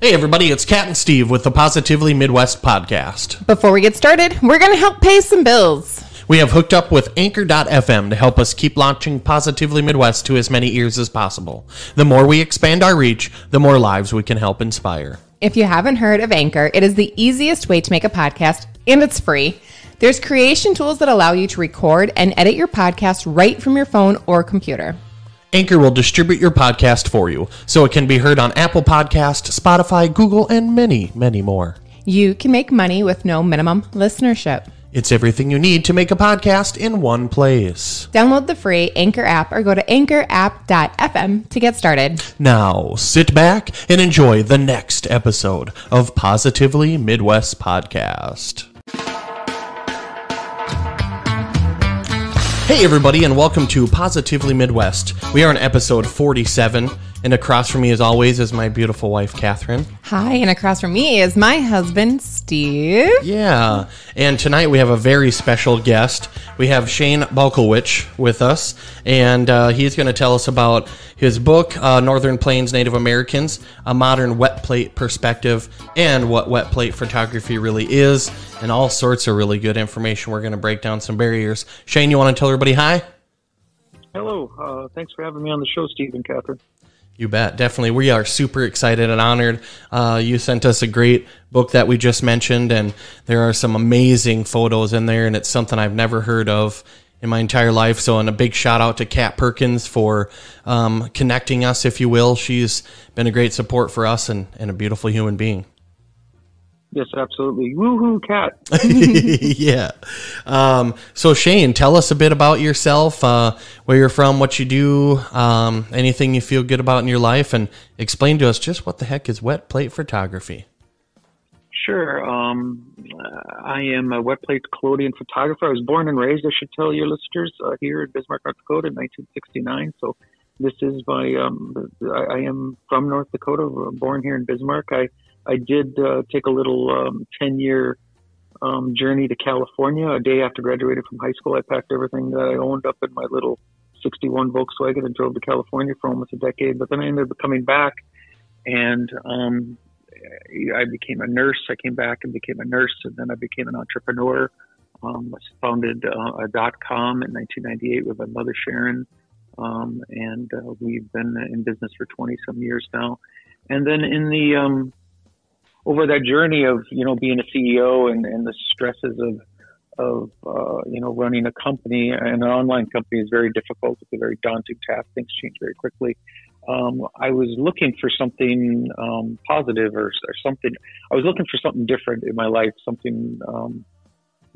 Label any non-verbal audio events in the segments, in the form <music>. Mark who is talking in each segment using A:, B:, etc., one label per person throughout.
A: Hey, everybody, it's Kat and Steve with the Positively Midwest podcast.
B: Before we get started, we're going to help pay some bills.
A: We have hooked up with Anchor.fm to help us keep launching Positively Midwest to as many ears as possible. The more we expand our reach, the more lives we can help inspire.
B: If you haven't heard of Anchor, it is the easiest way to make a podcast, and it's free. There's creation tools that allow you to record and edit your podcast right from your phone or computer.
A: Anchor will distribute your podcast for you, so it can be heard on Apple Podcast, Spotify, Google, and many, many more.
B: You can make money with no minimum listenership.
A: It's everything you need to make a podcast in one place.
B: Download the free Anchor app or go to anchorapp.fm to get started.
A: Now, sit back and enjoy the next episode of Positively Midwest Podcast. Hey, everybody, and welcome to Positively Midwest. We are in episode 47, and across from me, as always, is my beautiful wife, Catherine.
B: Hi, and across from me is my husband, Steve.
A: Yeah, and tonight we have a very special guest. We have Shane Balkowitsch with us, and uh, he's going to tell us about his book, uh, Northern Plains Native Americans A Modern Wet Plate Perspective, and what wet plate photography really is, and all sorts of really good information. We're going to break down some barriers. Shane, you want to tell everybody hi?
C: Hello. Uh, thanks for having me on the show, Steve and Catherine.
A: You bet. Definitely. We are super excited and honored. Uh, you sent us a great book that we just mentioned, and there are some amazing photos in there, and it's something I've never heard of in my entire life. So, and a big shout out to Kat Perkins for um, connecting us, if you will. She's been a great support for us and, and a beautiful human being.
C: Yes, absolutely. Woohoo, Kat. <laughs>
A: yeah. Um, so Shane, tell us a bit about yourself, uh, where you're from, what you do, um, anything you feel good about in your life, and explain to us just what the heck is wet plate photography.
C: Sure. Um, I am a wet plate collodion photographer. I was born and raised, I should tell your listeners, uh, here in Bismarck, North Dakota in 1969. So this is my, um, I, I am from North Dakota, born here in Bismarck. I, I did uh, take a little um, 10 year um, journey to California. A day after graduating from high school, I packed everything that I owned up in my little 61 Volkswagen and drove to California for almost a decade. But then I ended up coming back and um, I became a nurse. I came back and became a nurse, and then I became an entrepreneur. Um, I founded uh, a dot com in 1998 with my mother Sharon, um, and uh, we've been in business for 20 some years now. And then in the um, over that journey of you know being a CEO and, and the stresses of of uh, you know running a company and an online company is very difficult. It's a very daunting task. Things change very quickly. Um, I was looking for something um, positive or, or, something. I was looking for something different in my life, something um,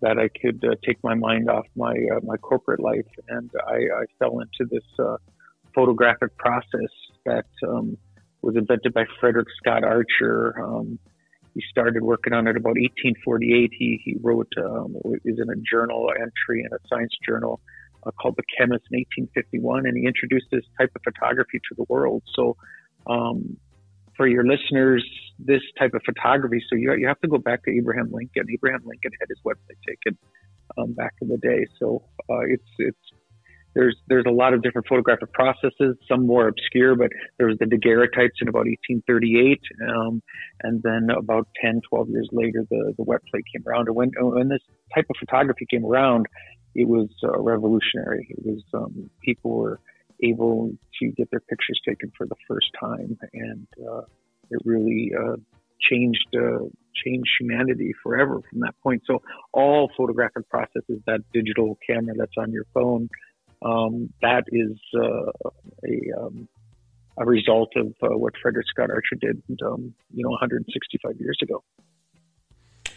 C: that I could uh, take my mind off my uh, my corporate life, and I, I fell into this uh, photographic process that um, was invented by Frederick Scott Archer. He started working on it about 1848. He, he wrote, um, is in a journal entry in a science journal uh, called The Chemist in 1851, and he introduced this type of photography to the world. So, um, for your listeners, this type of photography, so you, you have to go back to Abraham Lincoln. Abraham Lincoln had his website taken um, back in the day. So, uh, it's, it's there's there's a lot of different photographic processes, some more obscure, but there was the daguerreotypes in about 1838, um, and then about 10, 12 years later, the the wet plate came around. And when when this type of photography came around, it was uh, revolutionary. It was um, people were able to get their pictures taken for the first time, and uh, it really uh, changed uh, changed humanity forever from that point. So all photographic processes, that digital camera that's on your phone, um, that is uh, a, um, a result of uh, what Frederick Scott Archer did, um, you know, 165 years ago.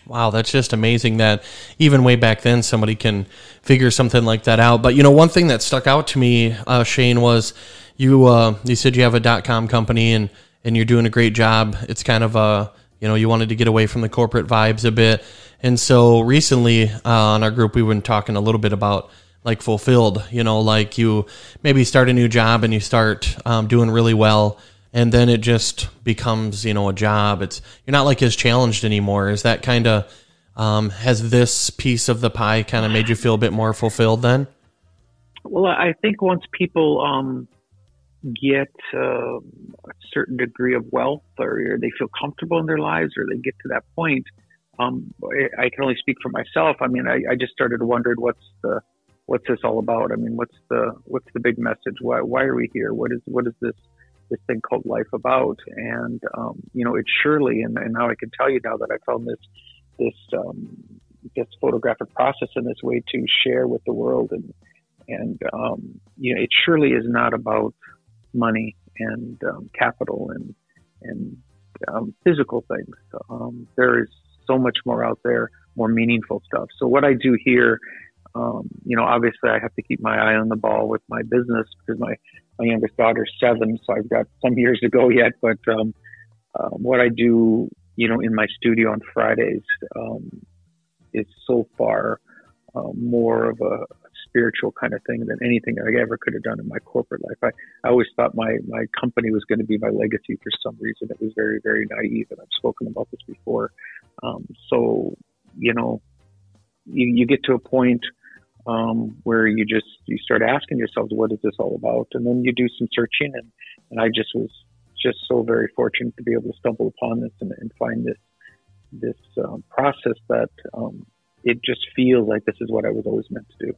A: Wow, that's just amazing that even way back then somebody can figure something like that out. But you know, one thing that stuck out to me, uh, Shane, was you uh, you said you have a dot com company and and you're doing a great job. It's kind of a you know you wanted to get away from the corporate vibes a bit, and so recently uh, on our group we've been talking a little bit about like fulfilled. You know, like you maybe start a new job and you start um, doing really well, and then it just becomes you know a job. It's you're not like as challenged anymore. Is that kind of um, has this piece of the pie kind of made you feel a bit more fulfilled then?
C: Well, I think once people um, get uh, a certain degree of wealth or they feel comfortable in their lives or they get to that point, um, I, can only speak for myself. I mean, I, I, just started to wonder what's the what's this all about? I mean, what's the what's the big message? Why why are we here? What is what is this this thing called life about? And um, you know, it's surely, and, and now I can tell you now that I found this this um, this photographic process in this way to share with the world and and um, you know it surely is not about money and um, capital and and um, physical things. Um, there is so much more out there, more meaningful stuff. So what I do here, um, you know, obviously I have to keep my eye on the ball with my business because my my youngest daughter's seven, so I've got some <laughs> years to go yet. But um, uh, what I do, you know, in my studio on Fridays is so far uh, more of a spiritual kind of thing than anything I ever could have done in my corporate life. I, I always thought my, my company was going to be my legacy for some reason. It was very, very naive, and I've spoken about this before. Um, so, you know, you, you get to a point um, where you just you start asking yourselves, what is this all about? And then you do some searching, and, and I just was just so very fortunate to be able to stumble upon this and, and find this this um, process that um, it just feels like this is what I was always meant to do.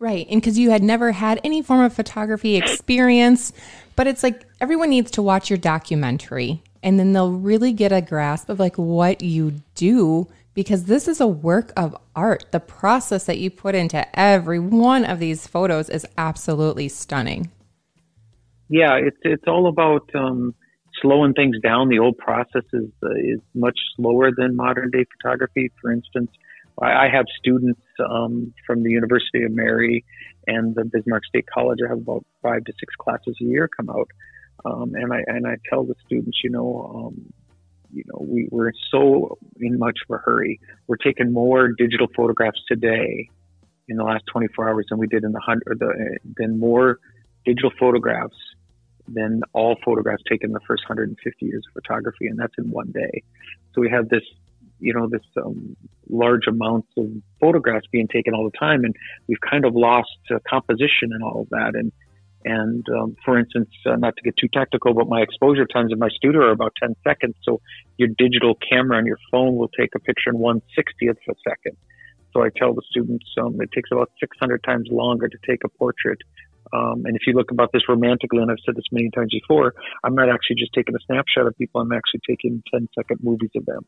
B: Right. And because you had never had any form of photography experience, but it's like everyone needs to watch your documentary and then they'll really get a grasp of like what you do because this is a work of art. The process that you put into every one of these photos is absolutely stunning.
C: Yeah, it's it's all about um, slowing things down. The old process is uh, is much slower than modern day photography. For instance, I, have students um, from the University of Mary and the Bismarck State College. I have about five to six classes a year come out, um, and I and I tell the students, you know, um, you know, we, we're so in much of a hurry. We're taking more digital photographs today in the last 24 hours than we did in the hundred, the, than more digital photographs than all photographs taken in the first 150 years of photography, and that's in one day. So we have this you know this um, large amounts of photographs being taken all the time, and we've kind of lost uh, composition and all of that. And and um, for instance, uh, not to get too technical, but my exposure times in my studio are about 10 seconds. So your digital camera on your phone will take a picture in one sixtieth of a second. So I tell the students um, it takes about 600 times longer to take a portrait. Um, and if you look about this romantically, and I've said this many times before, I'm not actually just taking a snapshot of people. I'm actually taking 10 second movies of them.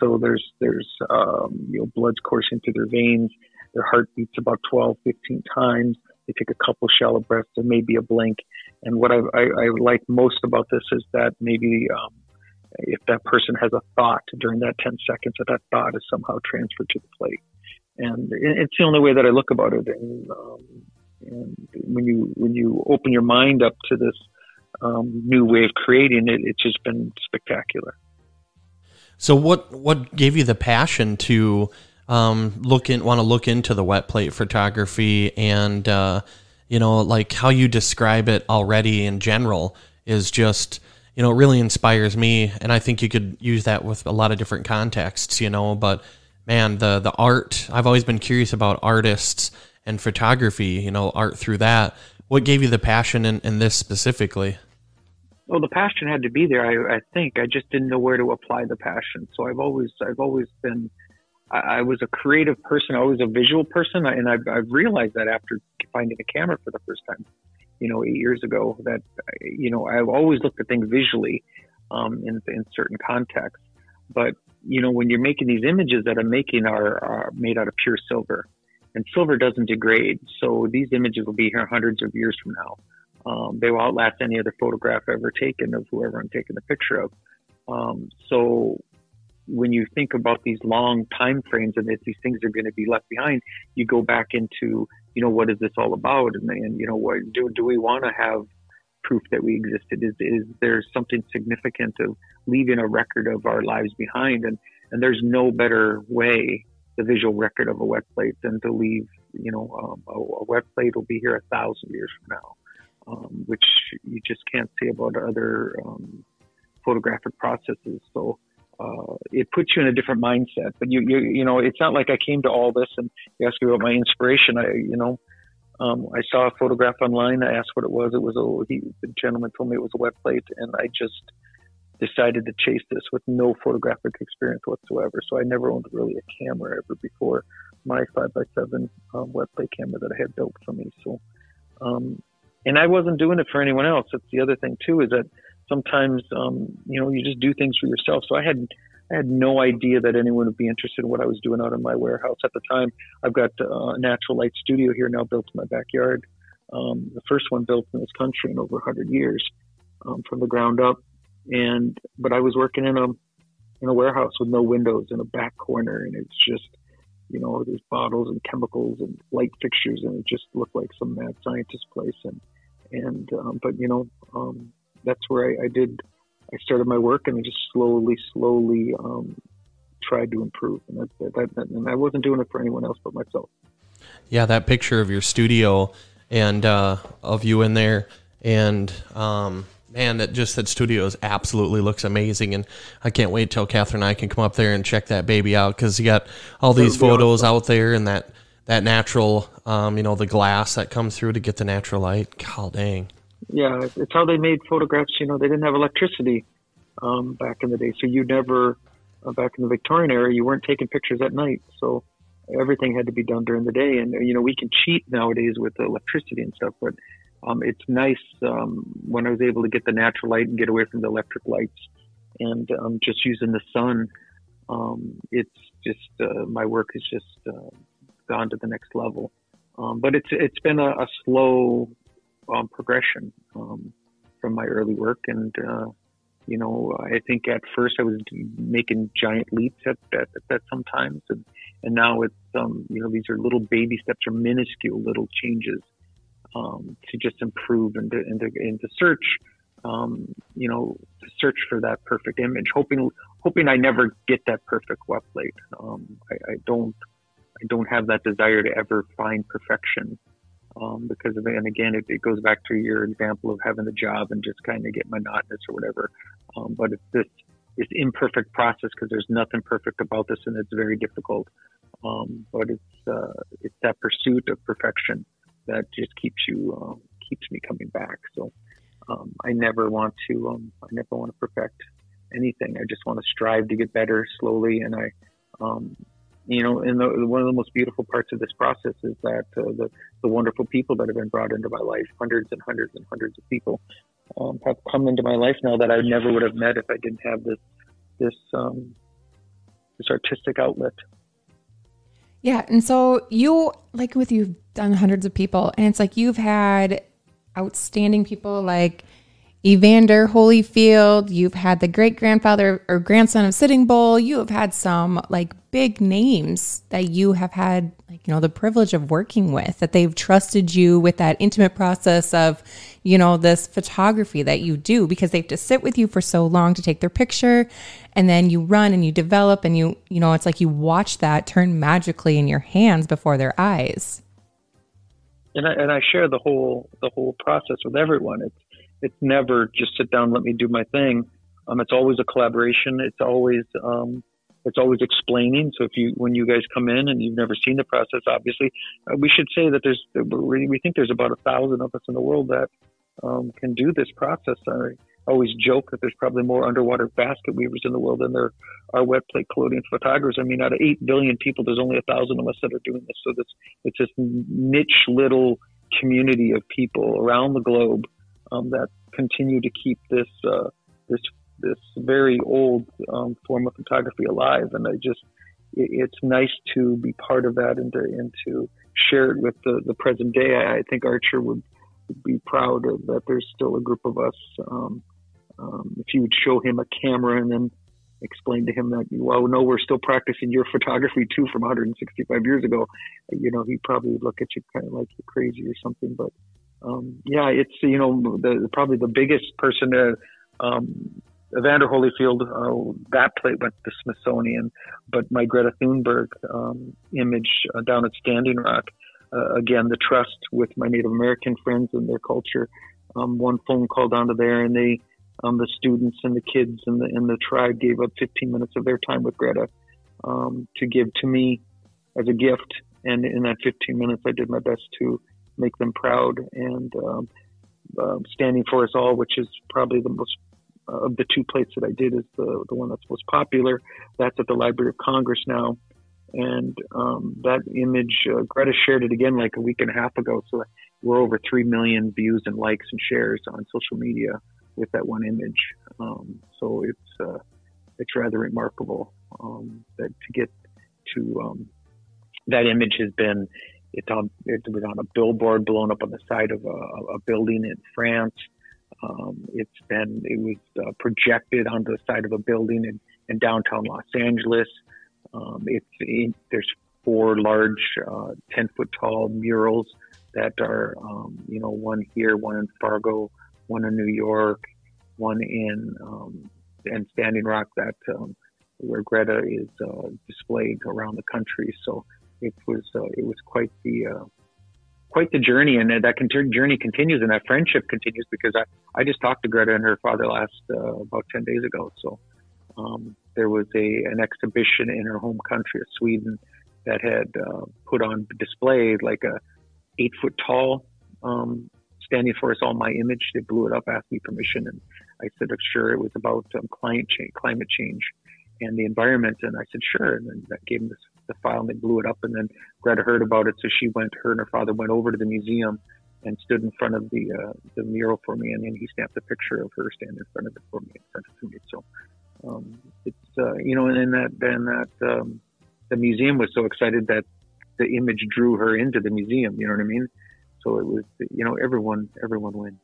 C: So there's there's um, you know blood's coursing through their veins. Their heart beats about 12, 15 times. They take a couple shallow breaths. There may be a blink. And what I, I, I like most about this is that maybe um, if that person has a thought during that 10 seconds, that that thought is somehow transferred to the plate. And it's the only way that I look about it. And, um, and when you when you open your mind up to this um, new way of creating it, it's just been spectacular.
A: So what what gave you the passion to um, look in want to look into the wet plate photography and uh, you know like how you describe it already in general is just you know it really inspires me and I think you could use that with a lot of different contexts you know but man the the art I've always been curious about artists and photography you know art through that what gave you the passion in, in this specifically
C: well, the passion had to be there. I, I think I just didn't know where to apply the passion. So I've always, I've always been, I, I was a creative person, I was a visual person, and I've, I've realized that after finding a camera for the first time, you know, eight years ago, that you know, I've always looked at things visually um, in in certain contexts. But you know, when you're making these images that I'm making are, are made out of pure silver, and silver doesn't degrade, so these images will be here hundreds of years from now. Um, they will outlast any other photograph ever taken of whoever I'm taking the picture of. Um, so when you think about these long time frames and that these things are going to be left behind, you go back into, you know, what is this all about? And, and you know, what do, do we want to have proof that we existed? Is, is there something significant of leaving a record of our lives behind? And, and there's no better way, the visual record of a wet plate than to leave, you know, um, a, a wet plate will be here a thousand years from now um, which you just can't say about other um, photographic processes. So uh, it puts you in a different mindset. But you, you, you know, it's not like I came to all this and you ask me about my inspiration. I, you know, Um, I saw a photograph online. I asked what it was. It was a he, the gentleman told me it was a wet plate, and I just decided to chase this with no photographic experience whatsoever. So I never owned really a camera ever before my five by seven um, wet plate camera that I had built for me. So, um, and I wasn't doing it for anyone else. That's the other thing too, is that sometimes um, you know you just do things for yourself. So I had I had no idea that anyone would be interested in what I was doing out in my warehouse at the time. I've got uh, a natural light studio here now built in my backyard. Um, the first one built in this country in over 100 years um, from the ground up. And but I was working in a in a warehouse with no windows in a back corner, and it's just you know there's bottles and chemicals and light fixtures, and it just looked like some mad scientist place. And and um, but you know um, that's where I, I did I started my work and I just slowly, slowly um, tried to improve. And that, that, that, and I wasn't doing it for anyone else but myself.
A: Yeah, that picture of your studio and uh, of you in there, and um, man, that just that studio is absolutely looks amazing. And I can't wait till Catherine and I can come up there and check that baby out because you got all these photos awesome. out there and that that natural, um, you know, the glass that comes through to get the natural light. God dang
C: yeah, it's how they made photographs. You know, they didn't have electricity um, back in the day, so you never uh, back in the Victorian era you weren't taking pictures at night. So everything had to be done during the day. And you know, we can cheat nowadays with electricity and stuff, but um, it's nice um, when I was able to get the natural light and get away from the electric lights and um, just using the sun. Um, it's just uh, my work has just uh, gone to the next level. Um, but it's it's been a, a slow um, progression um, from my early work. And, uh, you know, I think at first I was making giant leaps at, at, at that sometimes. And, and now it's, um, you know, these are little baby steps or minuscule little changes um, to just improve and to, and to, and to search, um, you know, to search for that perfect image, hoping, hoping I never get that perfect wet plate. Um, I, I don't, I don't have that desire to ever find perfection um, because of, and again, it, it, goes back to your example of having a job and just kind of get monotonous or whatever. Um, but it's this, this imperfect process because there's nothing perfect about this and it's very difficult. Um, but it's, uh, it's that pursuit of perfection that just keeps you, um, keeps me coming back. So, um, I never want to, um, I never want to perfect anything. I just want to strive to get better slowly. And I, um, you know, and the, one of the most beautiful parts of this process is that uh, the, the wonderful people that have been brought into my life, hundreds and hundreds and hundreds of people, um, have come into my life now that I never would have met if I didn't have this this um, this artistic outlet.
B: Yeah, and so you like with you've done hundreds of people, and it's like you've had outstanding people like Evander Holyfield, you've had the great grandfather or grandson of Sitting Bull, you have had some like big names that you have had like you know the privilege of working with that they've trusted you with that intimate process of you know this photography that you do because they have to sit with you for so long to take their picture and then you run and you develop and you you know it's like you watch that turn magically in your hands before their eyes.
C: And I, and I share the whole the whole process with everyone. It's it's never just sit down, let me do my thing. Um, it's always a collaboration. It's always, um, it's always explaining. So if you, when you guys come in and you've never seen the process, obviously, uh, we should say that there's, we think there's about a thousand of us in the world that um, can do this process. I always joke that there's probably more underwater basket weavers in the world than there are wet plate collodion photographers. I mean, out of eight billion people, there's only a thousand of us that are doing this. So this, it's this niche little community of people around the globe um, that continue to keep this uh, this this very old um, form of photography alive. And I just it, it's nice to be part of that and to and to share it with the, the present day. I, I think Archer would, be proud of that. There's still a group of us. Um, um, if you would show him a camera and then explain to him that, well, no, we're still practicing your photography too from 165 years ago, you know, he probably would look at you kind of like you're crazy or something. But um, yeah, it's you know the, probably the biggest person. Uh, um, Evander Holyfield, uh, that plate went to the Smithsonian, but my Greta Thunberg um, image uh, down at Standing Rock, uh, again, the trust with my Native American friends and their culture. Um, one phone call down to there, and they, um, the students and the kids and the and the tribe gave up 15 minutes of their time with Greta um, to give to me as a gift. And in that 15 minutes, I did my best to make them proud. And um, uh, Standing for Us All, which is probably the most uh, of the two plates that I did, is the the one that's most popular. That's at the Library of Congress now. And um, that image, uh, Greta shared it again like a week and a half ago. So we're over 3 million views and likes and shares on social media with that one image. Um, so it's, uh, it's rather remarkable um, that to get to um, that image has been it's on it was on a billboard blown up on the side of a, a building in France. Um, it's been it was uh, projected onto the side of a building in, in downtown Los Angeles. Um, it's in, there's four large uh, 10 foot tall murals that are um, you know one here, one in Fargo, one in New York, one in um, and Standing Rock that um, where Greta is uh, displayed around the country. So it was uh, it was quite the uh, quite the journey, and that journey continues, and that friendship continues because I I just talked to Greta and her father last uh, about ten days ago. So um, there was a an exhibition in her home country of Sweden that had uh, put on display like a eight foot tall um, standing for us all my image. They blew it up, asked me permission, and I said, sure. It was about um, climate change, climate change, and the environment. And I said, sure. And then that gave them this, the file, and they blew it up. And then Greta heard about it, so she went. Her and her father went over to the museum and stood in front of the uh, the mural for me, and then he snapped a picture of her standing in front of it for me sent it to me. So um, it's uh, you know, and then that then that um, the museum was so excited that the image drew her into the museum. You know what I mean? So it was you know everyone everyone wins.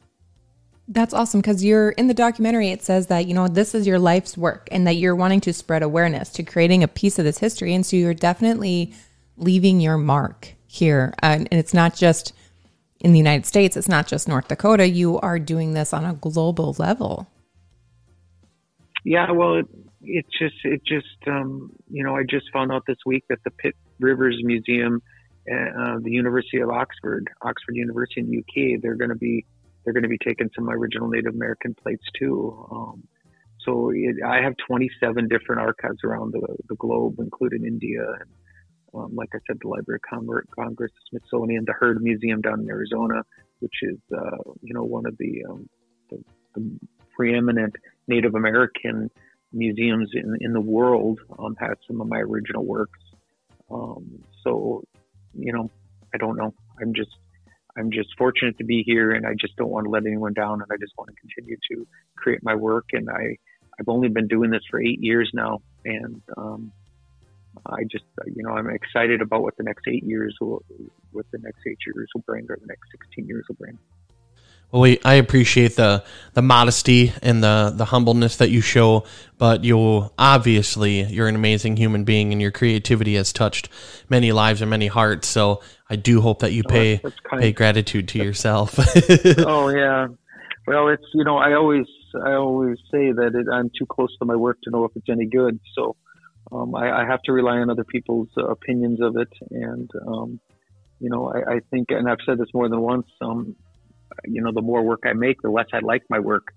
B: That's awesome because you're in the documentary. It says that, you know, this is your life's work and that you're wanting to spread awareness to creating a piece of this history. And so you're definitely leaving your mark here. And it's not just in the United States, it's not just North Dakota. You are doing this on a global level.
C: Yeah, well, it, just, it just, um, you know, I just found out this week that the Pitt Rivers Museum, uh, the University of Oxford, Oxford University in the UK, they're going to be they're going to be taking some original Native American plates too. Um, so it, I have 27 different archives around the, the globe, including India. And, um, like I said, the Library of Congress, the Smithsonian, the Heard Museum down in Arizona, which is, uh, you know, one of the, um, the, the, preeminent Native American museums in, in the world, um, has some of my original works. Um, so, you know, I don't know. I'm just I'm just fortunate to be here, and I just don't want to let anyone down, and I just want to continue to create my work. And I I've only been doing this for eight years now, and um, I just you know I'm excited about what the next eight years will what the next eight years will bring, or the next 16 years will bring.
A: Well, we, I appreciate the the modesty and the the humbleness that you show, but you obviously you're an amazing human being, and your creativity has touched many lives and many hearts. So I do hope that you oh, pay pay gratitude to yourself. <laughs>
C: oh yeah, well it's you know I always I always say that it, I'm too close to my work to know if it's any good. So um, I, I, have to rely on other people's uh, opinions of it, and um, you know I, I, think, and I've said this more than once. Um, you know, the more work I make, the less I like my work,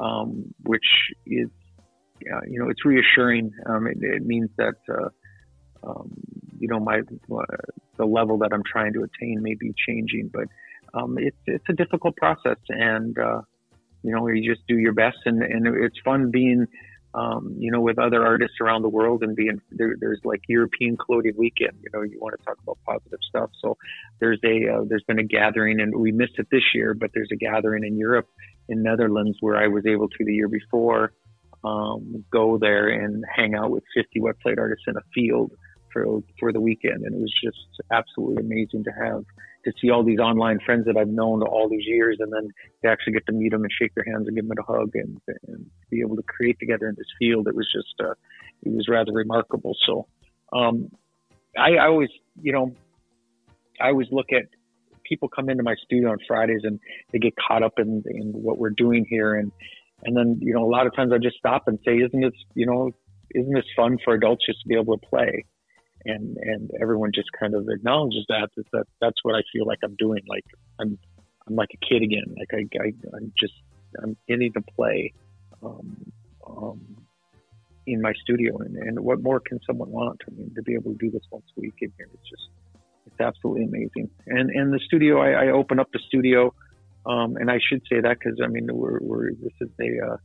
C: um, which is, uh, you know, it's reassuring. Um, it, it, means that, uh, um, you know, my uh, the level that I'm trying to attain may be changing, but um, it's it's a difficult process, and uh, you know, you just do your best, and and it's fun being um, you know, with other artists around the world and being there, there's like European Collodion Weekend. You know, you want to talk about positive stuff. So there's a uh, there's been a gathering, and we missed it this year, but there's a gathering in Europe, in Netherlands, where I was able to the year before um, go there and hang out with 50 wet plate artists in a field for for the weekend, and it was just absolutely amazing to have to see all these online friends that I've known all these years, and then to actually get to meet them and shake their hands and give them a hug and, and be able to create together in this field. It was just, uh, it was rather remarkable. So, um, I, I always, you know, I always look at people come into my studio on Fridays and they get caught up in, in what we're doing here. And, and then, you know, a lot of times I just stop and say, isn't this, you know, isn't this fun for adults just to be able to play? And and everyone just kind of acknowledges that that that's what I feel like I'm doing. Like I'm I'm like a kid again. Like I, I I'm just I'm getting to play um, um, in my studio, and, and what more can someone want? I mean, to be able to do this once a week in here, it's just it's absolutely amazing. And and the studio, I, I open up the studio, um, and I should say that because I mean we're, we're this is a uh,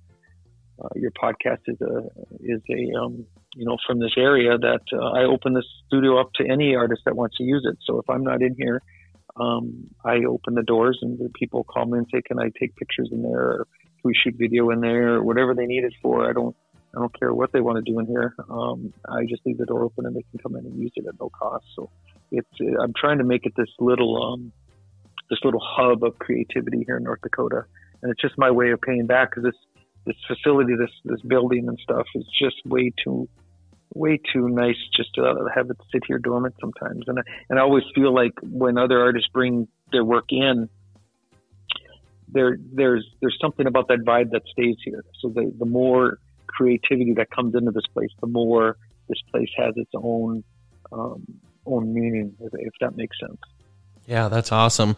C: uh, your podcast is a is a um, you know from this area that uh, I open the studio up to any artist that wants to use it. So if I'm not in here, um, I open the doors and the people call me and say, "Can I take pictures in there? Or can we shoot video in there? Or whatever they need it for." I don't I don't care what they want to do in here. Um, I just leave the door open and they can come in and use it at no cost. So it's I'm trying to make it this little um, this little hub of creativity here in North Dakota, and it's just my way of paying back because this this facility, this this building and stuff is just way too way too nice just to have it sit here dormant sometimes. And I, and I always feel like when other artists bring their work in, there there's there's something about that vibe that stays here. So the the more creativity that comes into this place, the more this place has its own um, own meaning, if that makes sense.
A: Yeah, that's awesome.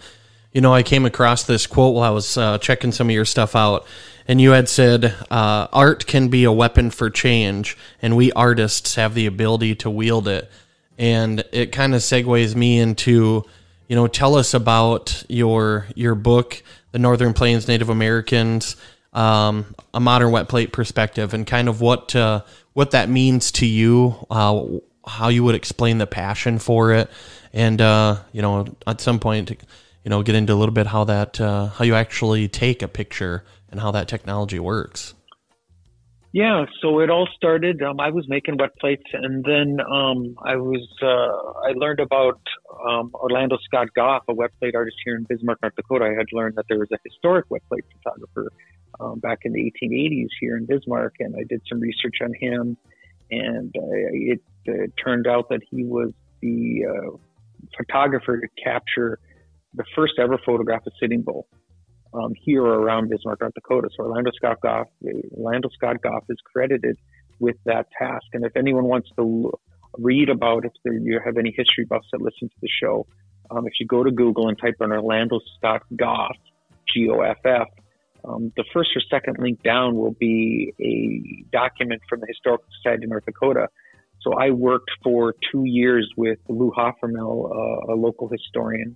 A: You know, I came across this quote while I was uh, checking some of your stuff out, and you had said, uh, "Art can be a weapon for change, and we artists have the ability to wield it." And it kind of segues me into, you know, tell us about your your book, "The Northern Plains Native Americans." Um, a modern wet plate perspective, and kind of what uh, what that means to you, uh, how you would explain the passion for it, and uh, you know, at some point you know, get into a little bit how that uh, how you actually take a picture and how that technology works.
C: Yeah, so it all started. Um, I was making wet plates, and then um, I was uh, I learned about um, Orlando Scott Goff, a wet plate artist here in Bismarck, North Dakota. I had learned that there was a historic wet plate photographer um, back in the 1880s here in Bismarck, and I did some research on him, and uh, it, turned out that he was the uh, photographer to capture the first ever photograph of Sitting Bull um, here around Bismarck, North Dakota. So Orlando Scott Goff, Orlando Scott Goff is credited with that task. And if anyone wants to read about if there, you have any history buffs that listen to the show, um, if you go to Google and type in Orlando Scott Goff, G-O-F-F, um, the first or second link down will be a document from the Historical Society of North Dakota. So I worked for two years with Lou Hafermehl, uh, a local historian,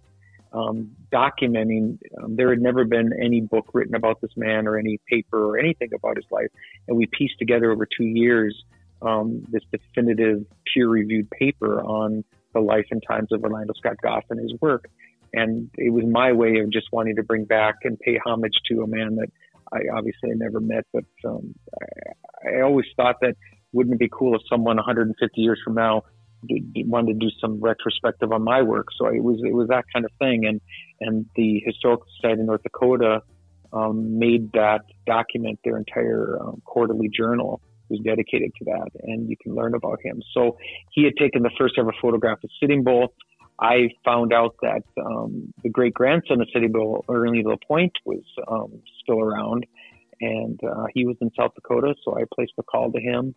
C: um, documenting. Um, there had never been any book written about this man or any paper or anything about his life, and we pieced together over two years um, this definitive, peer-reviewed paper on the life and times of Orlando Scott Goff and his work. And it was my way of just wanting to bring back and pay homage to a man that I obviously never met, but um, I, I always thought that wouldn't it be cool if someone 150 years from now wanted to do some retrospective on my work. So it was it was that kind of thing, and and the Historical Society of North Dakota um, made that document their entire um, quarterly journal was dedicated to that, and you can learn about him. So he had taken the first ever photograph of Sitting Bull. I found out that um, the great grandson of Sitting Bull, Ernie LaPointe, was um, still around, and uh, he was in South Dakota. So I placed a call to him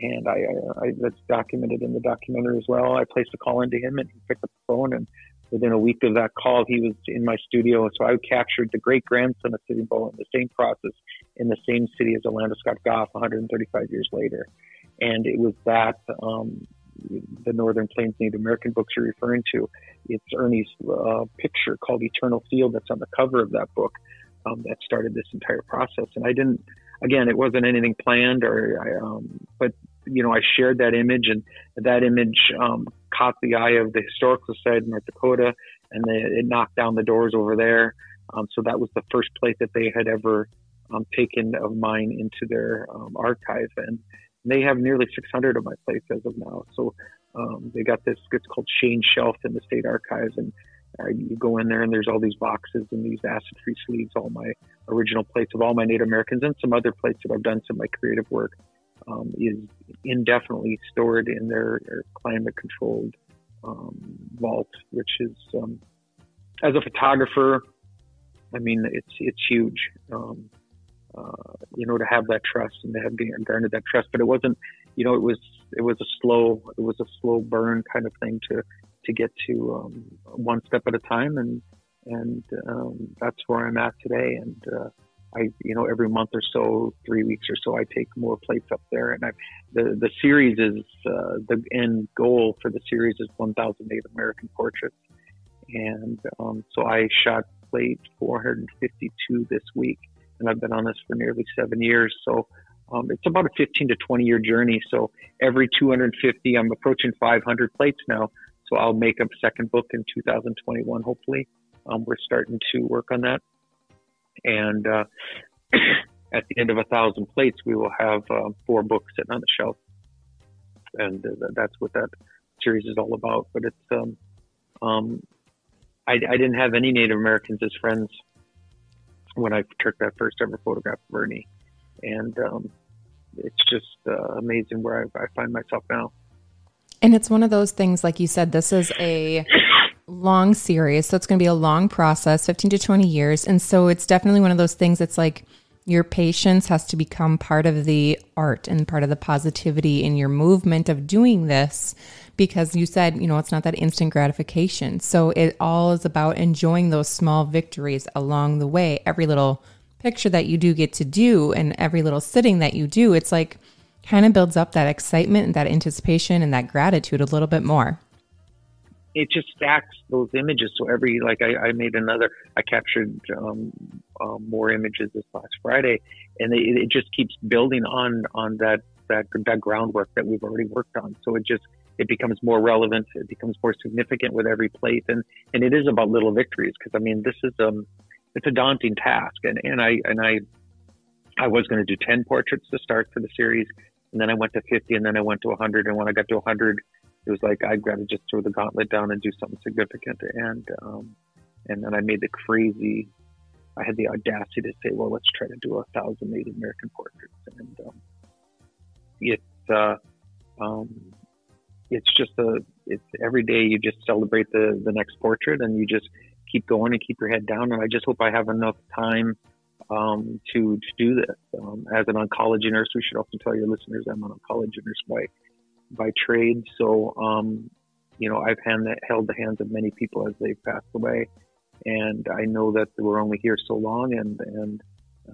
C: and I, I, that's documented in the documentary as well. I placed a call into him, and he picked up the phone, and within a week of that call, he was in my studio. So I captured the great grandson of Sitting Bull in the same process in the same city as Orlando Scott Goff 135 years later, and it was that um, the Northern Plains Native American books you're referring to. It's Ernie's uh, picture called Eternal Field that's on the cover of that book um, that started this entire process, and I didn't again, it wasn't anything planned or, um, but you know, I shared that image and that image, um, caught the eye of the historical society in North Dakota and they, it knocked down the doors over there. Um, so that was the first plate that they had ever, um, taken of mine into their, um, archive and they have nearly 600 of my plates as of now. So, um, they got this, it's called Shane Shelf in the state archives and uh, you go in there and there's all these boxes and these acid-free sleeves, all my original plates of all my Native Americans and some other plates that I've done some of my creative work um, is indefinitely stored in their, their climate-controlled um, vault, which is, um, as a photographer, I mean, it's it's huge. Um, uh, you know, to have that trust and to have garnered that trust, but it wasn't, you know, it was it was a slow it was a slow burn kind of thing to to get to um, one step at a time, and and um, that's where I'm at today. And uh, I, you know, every month or so, three weeks or so, I take more plates up there. And I, the the series is uh, the end goal for the series is 1,000 Native American portraits, and um, so I shot plate 452 this week, and I've been on this for nearly seven years. So um, it's about a 15 to 20 year journey. So every 250, I'm approaching 500 plates now. So I'll make a second book in 2021, hopefully. Um, we're starting to work on that. And uh, <clears throat> at the end of a thousand plates, we will have uh, four books sitting on the shelf. And that's what that series is all about. But it's, um, um, I, I didn't have any Native Americans as friends when I took that first ever photograph of Ernie. And um, it's just uh, amazing where I, I, find myself now.
B: And it's one of those things, like you said, this is a long series. So it's going to be a long process, 15 to 20 years. And so it's definitely one of those things that's like your patience has to become part of the art and part of the positivity in your movement of doing this because you said, you know, it's not that instant gratification. So it all is about enjoying those small victories along the way. Every little picture that you do get to do and every little sitting that you do, it's like kind of builds up that excitement and that anticipation and that gratitude a little bit more
C: it just stacks those images. So every like I, I made another, I captured um, um, more images this last Friday, and it, it just keeps building on on that that that groundwork that we've already worked on. So it just it becomes more relevant. It becomes more significant with every plate, and and it is about little victories because I mean this is um it's a daunting task, and and I and I I was going to do ten portraits to start for the series, and then I went to fifty, and then I went to hundred, and when I got to hundred it was like I'd to just throw the gauntlet down and do something significant. And um, and then I made the crazy. I had the audacity to say, well, let's try to do a thousand Native American portraits. And um, it's uh, um, it's just a it's every day you just celebrate the the next portrait and you just keep going and keep your head down. And I just hope I have enough time um, to to do this. Um, as an oncology nurse, we should also tell your listeners I'm an oncology nurse by by trade. So, um, you know, I've hand, held the hands of many people as they've passed away, and I know that we're only here so long. And and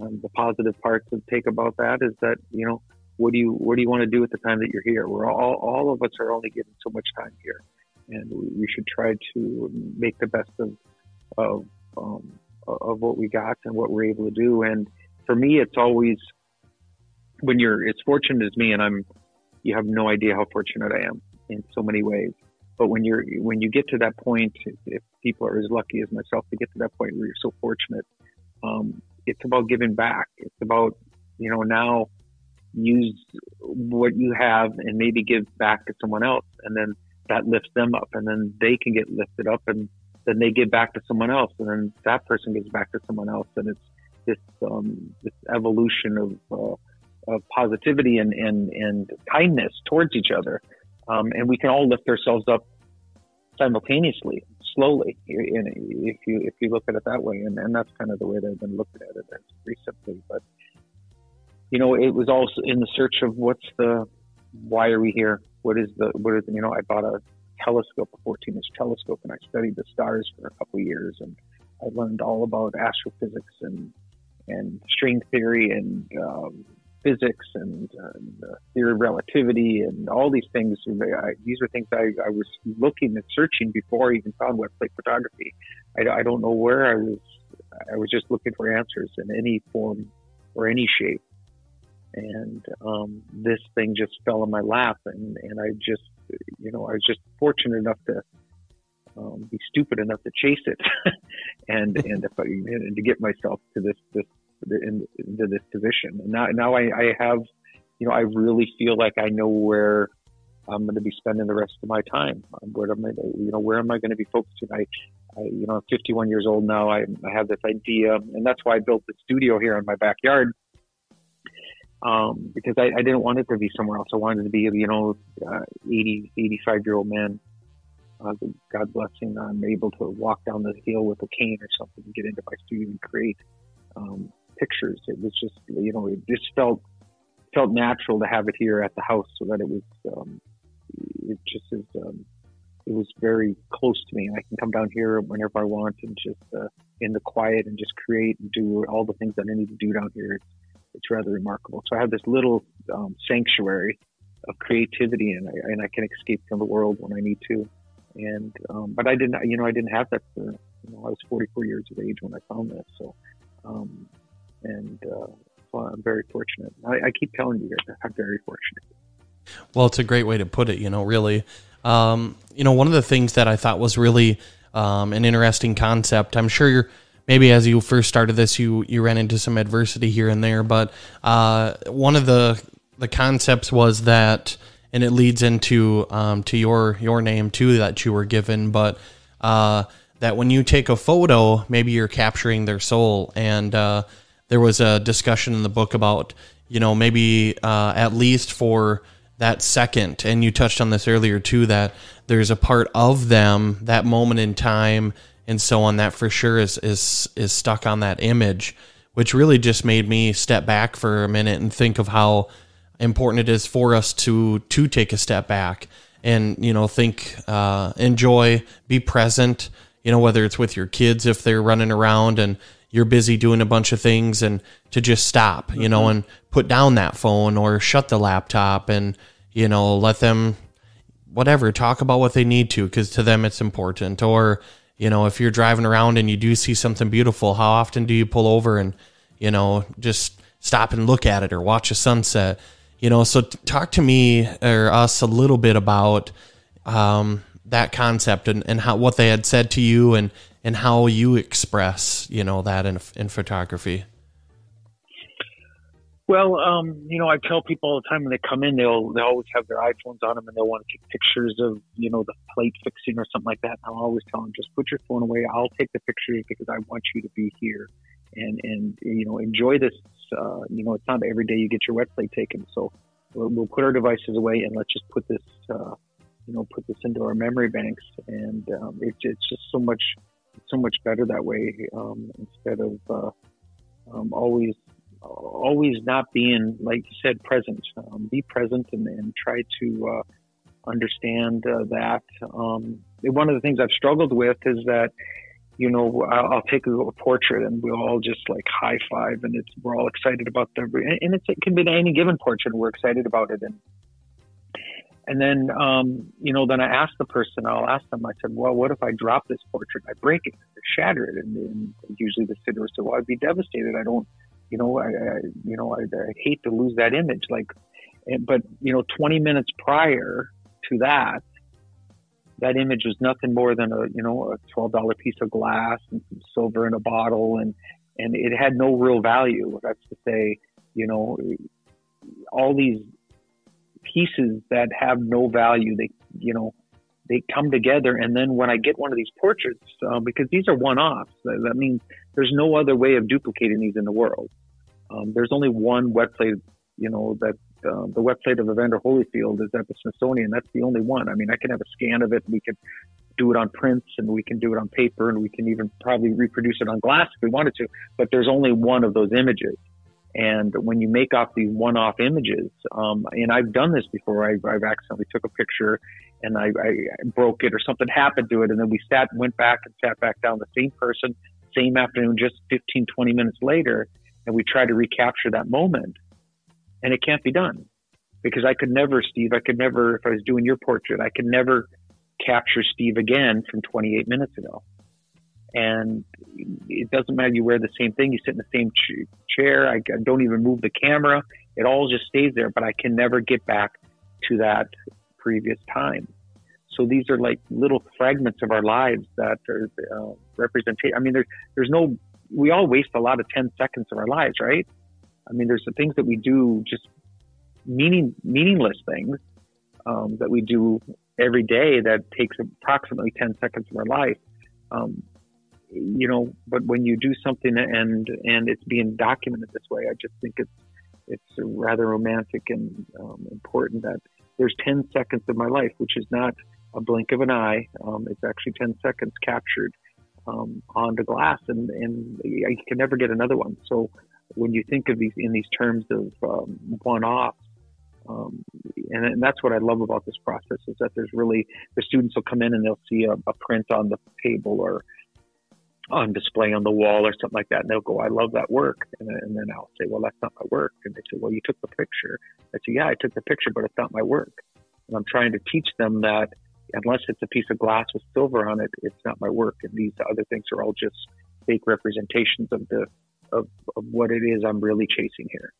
C: um, the positive part to take about that is that you know, what do you what do you want to do at the time that you're here? We're all all of us are only given so much time here, and we should try to make the best of of um, of what we got and what we're able to do. And for me, it's always when you're as fortunate as me, and I'm you have no idea how fortunate I am in so many ways. But when you're when you get to that point, if people are as lucky as myself to get to that point where you're so fortunate, um, it's about giving back. It's about you know now use what you have and maybe give back to someone else, and then that lifts them up, and then they can get lifted up, and then they give back to someone else, and then that person gives back to someone else, and it's this um, this evolution of uh, of positivity and, and, and kindness towards each other. Um, and we can all lift ourselves up simultaneously, slowly, if you, if you look at it that way. And, and that's kind of the way that I've been looking at it recently. But, you know, it was also in the search of what's the, why are we here? What is the, what is, you know, I bought a telescope, a 14 inch telescope, and I studied the stars for a couple years. And I learned all about astrophysics and, and string theory and um, physics and, uh, theory of relativity and all these things. I, these are things I, I, was looking and searching before I even found wet plate photography. I, I, don't know where I was. I was just looking for answers in any form or any shape. And um, this thing just fell in my lap, and, and I just, you know, I was just fortunate enough to um, be stupid enough to chase it, <laughs> and and I, and to get myself to this this in, into this position. And now, now I, I have, you know, I really feel like I know where I'm going to be spending the rest of my time. Where am I, you know, where am I going to be focusing? I, I, you know, I'm 51 years old now. I, I have this idea, and that's why I built the studio here in my backyard. Um, because I, I didn't want it to be somewhere else. I wanted it to be, you know, uh, 80, 85 year old man. Uh, God blessing, I'm able to walk down the hill with a cane or something and get into my studio and create. Um, pictures. It was just, you know, it just felt felt natural to have it here at the house, so that it was, um, it just is, um, it was very close to me. I can come down here whenever I want and just uh, in the quiet and just create and do all the things that I need to do down here. It's, it's rather remarkable. So I have this little um, sanctuary of creativity, and I, and I can escape from the world when I need to. And um, but I didn't, you know, I didn't have that. For, you know, I was 44 years of age when I found this. So, um, and uh, so I'm very fortunate. I, I keep telling you guys, I'm very fortunate.
A: Well, it's a great way to put it. You know, really. Um, you know, one of the things that I thought was really um, an interesting concept. I'm sure you're maybe as you first started this, you you ran into some adversity here and there, but uh, one of the the concepts was that, and it leads into um, to your your name too that you were given, but uh, that when you take a photo, maybe you're capturing their soul, and uh, there was a discussion in the book about you know maybe uh, at least for that second, and you touched on this earlier too that there's a part of them that moment in time and so on that for sure is is is stuck on that image which really just made me step back for a minute and think of how important it is for us to to take a step back and you know think uh, enjoy be present you know whether it's with your kids if they're running around and you're busy doing a bunch of things and to just stop you know mm-hmm. and put down that phone or shut the laptop and you know let them whatever talk about what they need to because to them it's important or you know if you're driving around and you do see something beautiful how often do you pull over and you know just stop and look at it or watch a sunset you know so talk to me or us a little bit about um, that concept and, and how what they had said to you and and how you express you know that in, in photography
C: well, um, you know, I tell people all the time when they come in, they'll they always have their iPhones on them and they'll want to take pictures of you know the plate fixing or something like that. And I'll always tell them just put your phone away. I'll take the pictures because I want you to be here and and you know enjoy this. Uh, you know, it's not every day you get your wet plate taken, so we'll, we'll put our devices away and let's just put this uh, you know put this into our memory banks. And um, it, it's just so much so much better that way um, instead of uh, um, always always not being, like you said, present. Um, be present and, and try to uh, understand uh, that. Um, one of the things I've struggled with is that, you know, I'll, I'll take a, a, portrait and we'll all just like high five and it's we're all excited about the and it's, it can be any given portrait and we're excited about it and and then, um, you know, then I asked the person, I'll ask them, I said, well, what if I drop this portrait? I break it, I shatter it. And, and usually the sitter said, well, I'd be devastated. I don't, you know, I, I you know, I, I hate to lose that image. Like, but you know, 20 minutes prior to that, that image was nothing more than a you know a twelve dollar piece of glass and some silver in a bottle, and and it had no real value. That's to say, you know, all these pieces that have no value, they you know they come together. And then when I get one of these portraits, uh, because these are one offs, that, means there's no other way of duplicating these in the world. Um, there's only one wet plate, you know, that uh, the wet plate of Evander Holyfield is at the Smithsonian. That's the only one. I mean, I can have a scan of it. We could do it on prints and we can do it on paper and we can even probably reproduce it on glass if we wanted to, but there's only one of those images. And when you make off these one-off images, um, and I've done this before, I, have accidentally took a picture and I, I, broke it or something happened to it, and then we sat, went back and sat back down, the same person, same afternoon, just 15, 20 minutes later, and we tried to recapture that moment, and it can't be done because I could never, Steve, I could never, if I was doing your portrait, I could never capture Steve again from 28 minutes ago and it doesn't matter. You wear the same thing. You sit in the same ch- chair. I, I don't even move the camera. It all just stays there, but I can never get back to that previous time. So these are like little fragments of our lives that are uh, representation. I mean, there's there's no. We all waste a lot of ten seconds of our lives, right? I mean, there's the things that we do, just meaning meaningless things um, that we do every day that takes approximately ten seconds of our life. Um, you know, but when you do something and and it's being documented this way, I just think it's it's rather romantic and um, important that there's 10 seconds of my life, which is not a blink of an eye. Um, it's actually 10 seconds captured um, onto glass, and and you can never get another one. So when you think of these in these terms of um, one-offs. Um, and, and, that's what I love about this process is that there's really the students will come in and they'll see a, a print on the table or on display on the wall or something like that. And they'll go, I love that work. And then, and then I'll say, well, that's not my work. And they say, well, you took the picture. I say, yeah, I took the picture, but it's not my work. And I'm trying to teach them that unless it's a piece of glass with silver on it, it's not my work. And these other things are all just fake representations of the, of, of what it is I'm really chasing here.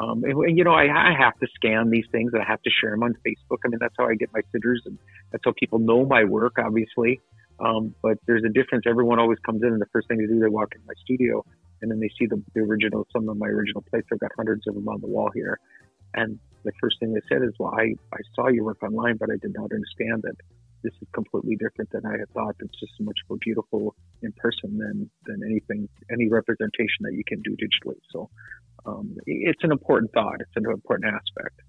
C: Um, and, you know, I, I have to scan these things and I have to share them on Facebook. I mean, that's how I get my sitters and that's how people know my work, obviously. Um, but there's a difference. Everyone always comes in, and the first thing they do, they walk in my studio, and then they see the, the original, some of my original plates. I've got hundreds of them on the wall here. And the first thing they said is, Well, I, I saw your work online, but I did not understand that this is completely different than I had thought. It's just much more beautiful in person than, than anything, any representation that you can do digitally. So um, it's an important thought, it's an important aspect.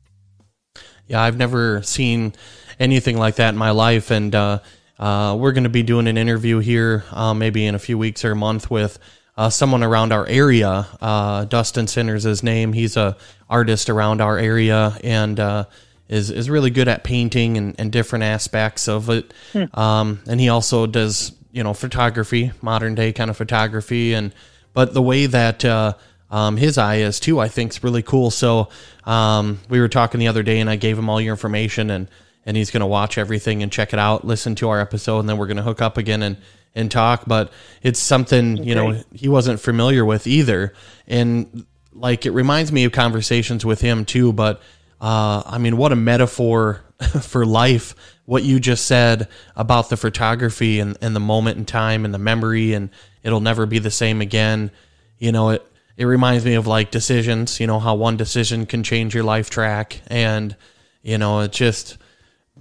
A: Yeah, I've never seen anything like that in my life. And, uh, uh, we're going to be doing an interview here, uh, maybe in a few weeks or a month, with uh, someone around our area. Uh, Dustin Sinner's his name. He's a artist around our area and uh, is is really good at painting and, and different aspects of it. Hmm. Um, and he also does you know photography, modern day kind of photography, and but the way that uh, um, his eye is too, I think, is really cool. So um, we were talking the other day, and I gave him all your information and and he's going to watch everything and check it out, listen to our episode, and then we're going to hook up again and and talk. But it's something okay. you know he wasn't familiar with either, and like it reminds me of conversations with him too. But uh, I mean, what a metaphor <laughs> for life! What you just said about the photography and, and the moment in time and the memory, and it'll never be the same again. You know it. It reminds me of like decisions. You know how one decision can change your life track, and you know it just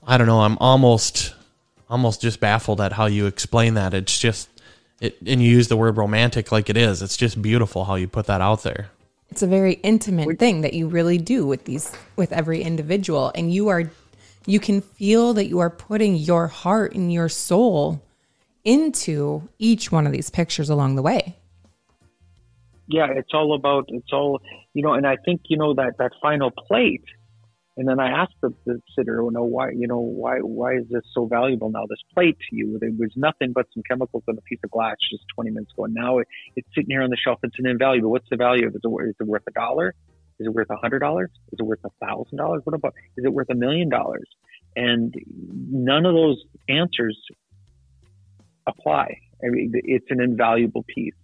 A: I don't know. I'm almost almost just baffled at how you explain that. It's just it, and you use the word romantic like it is. It's just beautiful how you put that out there.
B: It's a very intimate thing that you really do with these with every individual, and you are you can feel that you are putting your heart and your soul into each one of these pictures along the way.
C: Yeah, it's all about it's all you know, and I think you know that that final plate and then I asked the, the sitter, oh, you know, why, you know, why, why is this so valuable now? This plate to you, there was nothing but some chemicals on a piece of glass just 20 minutes ago. And now it, it's sitting here on the shelf. It's an invaluable. What's the value of it, is it worth a dollar? Is it worth a hundred dollars? Is it worth a thousand dollars? What about, is it worth a million dollars? And none of those answers apply. I mean, it's an invaluable piece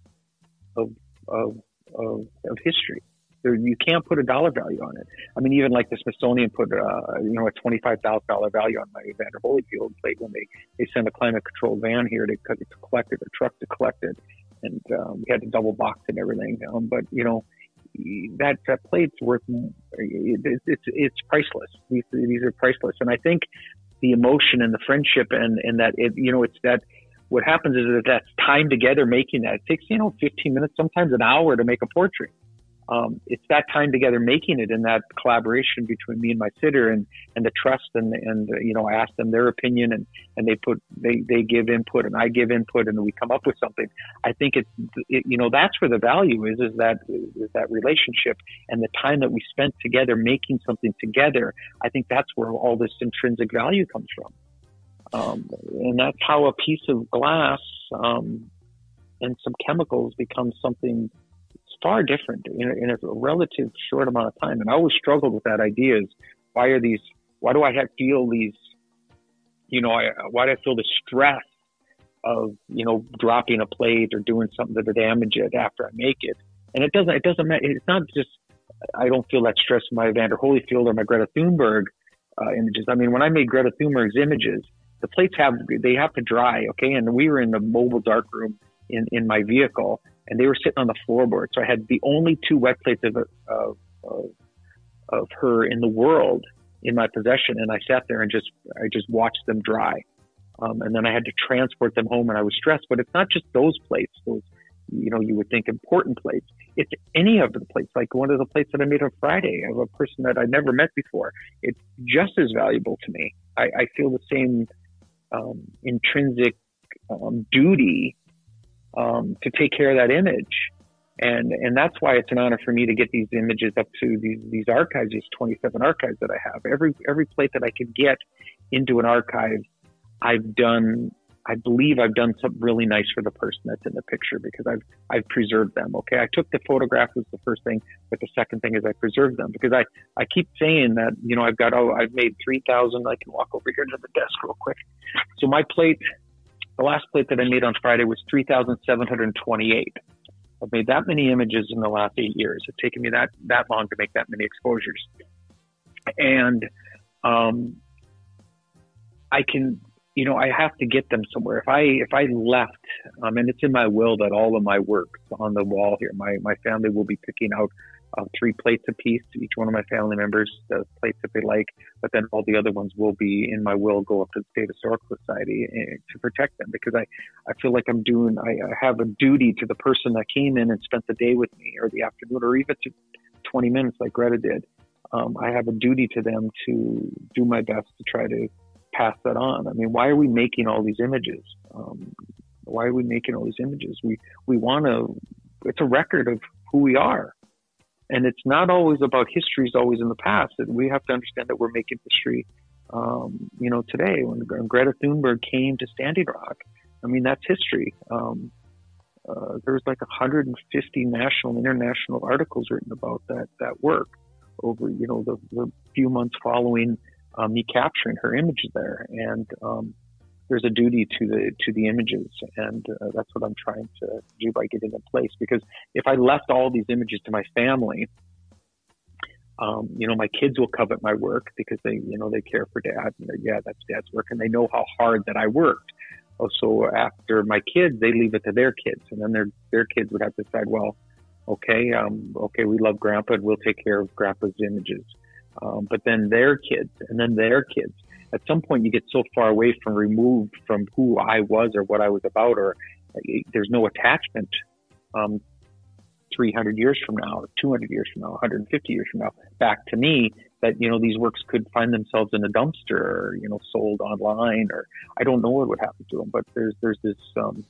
C: of, of, of, of history. There, you can't put a dollar value on it. I mean, even like the Smithsonian put, uh, you know, a twenty-five thousand dollar value on my Evander Holyfield plate when they they sent a climate-controlled van here to, to collect it, a truck to collect it, and um, we had to double box and everything. Um, but you know, that that plate's worth it, it's it's priceless. These these are priceless, and I think the emotion and the friendship and and that it you know it's that what happens is that that's time together making that. It takes you know 15 minutes, sometimes an hour to make a portrait um, it's that time together making it and that collaboration between me and my sitter and, and the trust and, and, you know, I ask them their opinion and, and they put, they, they give input and I give input and we come up with something. I think it's, it, you know, that's where the value is, is that, is that relationship and the time that we spent together making something together. I think that's where all this intrinsic value comes from. Um, and that's how a piece of glass, um, and some chemicals become something far different in a, in a relative short amount of time. And I always struggled with that idea is why are these, why do I have, feel these, you know, I, why do I feel the stress of, you know, dropping a plate or doing something to damage it after I make it? And it doesn't, it doesn't matter. It's not just, I don't feel that stress in my Evander Holyfield or my Greta Thunberg uh, images. I mean, when I made Greta Thunberg's images, the plates have, they have to dry. Okay. And we were in the mobile darkroom in, in my vehicle and they were sitting on the floorboard. So I had the only two wet plates of, of, of, of her in the world in my possession. And I sat there and just, I just watched them dry. Um, and then I had to transport them home and I was stressed, but it's not just those plates, those, you know, you would think important plates. It's any of the plates, like one of the plates that I made on Friday of a person that I'd never met before. It's just as valuable to me. I, I feel the same um, intrinsic um, duty um, to take care of that image. And, and that's why it's an honor for me to get these images up to these, these archives, these 27 archives that I have. Every, every plate that I could get into an archive, I've done, I believe I've done something really nice for the person that's in the picture because I've I've preserved them. Okay, I took the photograph was the first thing, but the second thing is I preserved them because I I keep saying that you know I've got oh I've made three thousand. I can walk over here to the desk real quick. So my plate, the last plate that I made on Friday was three thousand seven hundred twenty-eight. I've made that many images in the last eight years. It's taken me that that long to make that many exposures, and um, I can you know, I have to get them somewhere. If I if I left, um, and it's in my will that all of my works on the wall here, my my family will be picking out uh, three plates a piece to each one of my family members, the plates that they like, but then all the other ones will be in my will go up to the State Historical Society eh, to protect them because I, I feel like I'm doing, I, I have a duty to the person that came in and spent the day with me or the afternoon or even to 20 minutes like Greta did. Um, I have a duty to them to do my best to try to pass that on. I mean, why are we making all these images? Um, why are we making all these images? We we want to. It's a record of who we are, and it's not always about history. Is always in the past. And we have to understand that we're making history. Um, you know, today when Greta Thunberg came to Standing Rock, I mean that's history. Um, uh, there was like 150 national and international articles written about that that work over you know the, the few months following um, me capturing her image there. And um, there's a duty to the to the images, and uh, that's what I'm trying to do by getting in place. Because if I left all these images to my family, um, you know, my kids will covet my work because they, you know, they care for dad. And yeah, that's dad's work, and they know how hard that I worked. So after my kids, they leave it to their kids, and then their their kids would have to decide, well, okay, um, okay, we love grandpa, and we'll take care of grandpa's images um, but then their kids, and then their kids. At some point, you get so far away from removed from who I was or what I was about, or uh, there's no attachment. Um, 300 years from now, or 200 years from now, 150 years from now, back to me, that you know these works could find themselves in a dumpster, or you know, sold online, or I don't know what would happen to them. But there's there's this um,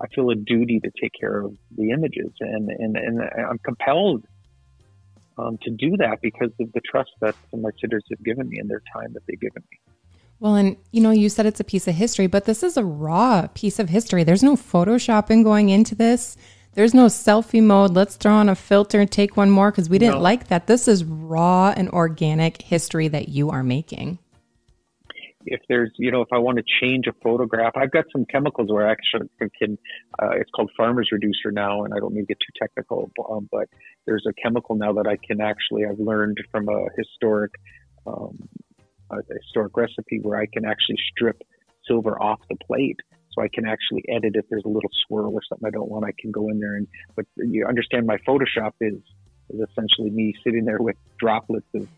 C: I feel a duty to take care of the images, and and and I'm compelled um, to do that because of the trust that my sitters have given me and their time that they've given me.
B: Well, and you know, you said it's a piece of history, but this is a raw piece of history. There's no photoshopping going into this. There's no selfie mode. Let's throw on a filter and take one more because we didn't no. like that. This is raw and organic history that you are making
C: if there's, you know, if I want to change a photograph, I've got some chemicals where I actually can, uh, it's called farmer's reducer now, and I don't need to get too technical, um, but there's a chemical now that I can actually, I've learned from a historic, um, a historic recipe where I can actually strip silver off the plate. So I can actually edit if there's a little swirl or something I don't want. I can go in there and, but you understand my Photoshop is, is essentially me sitting there with droplets of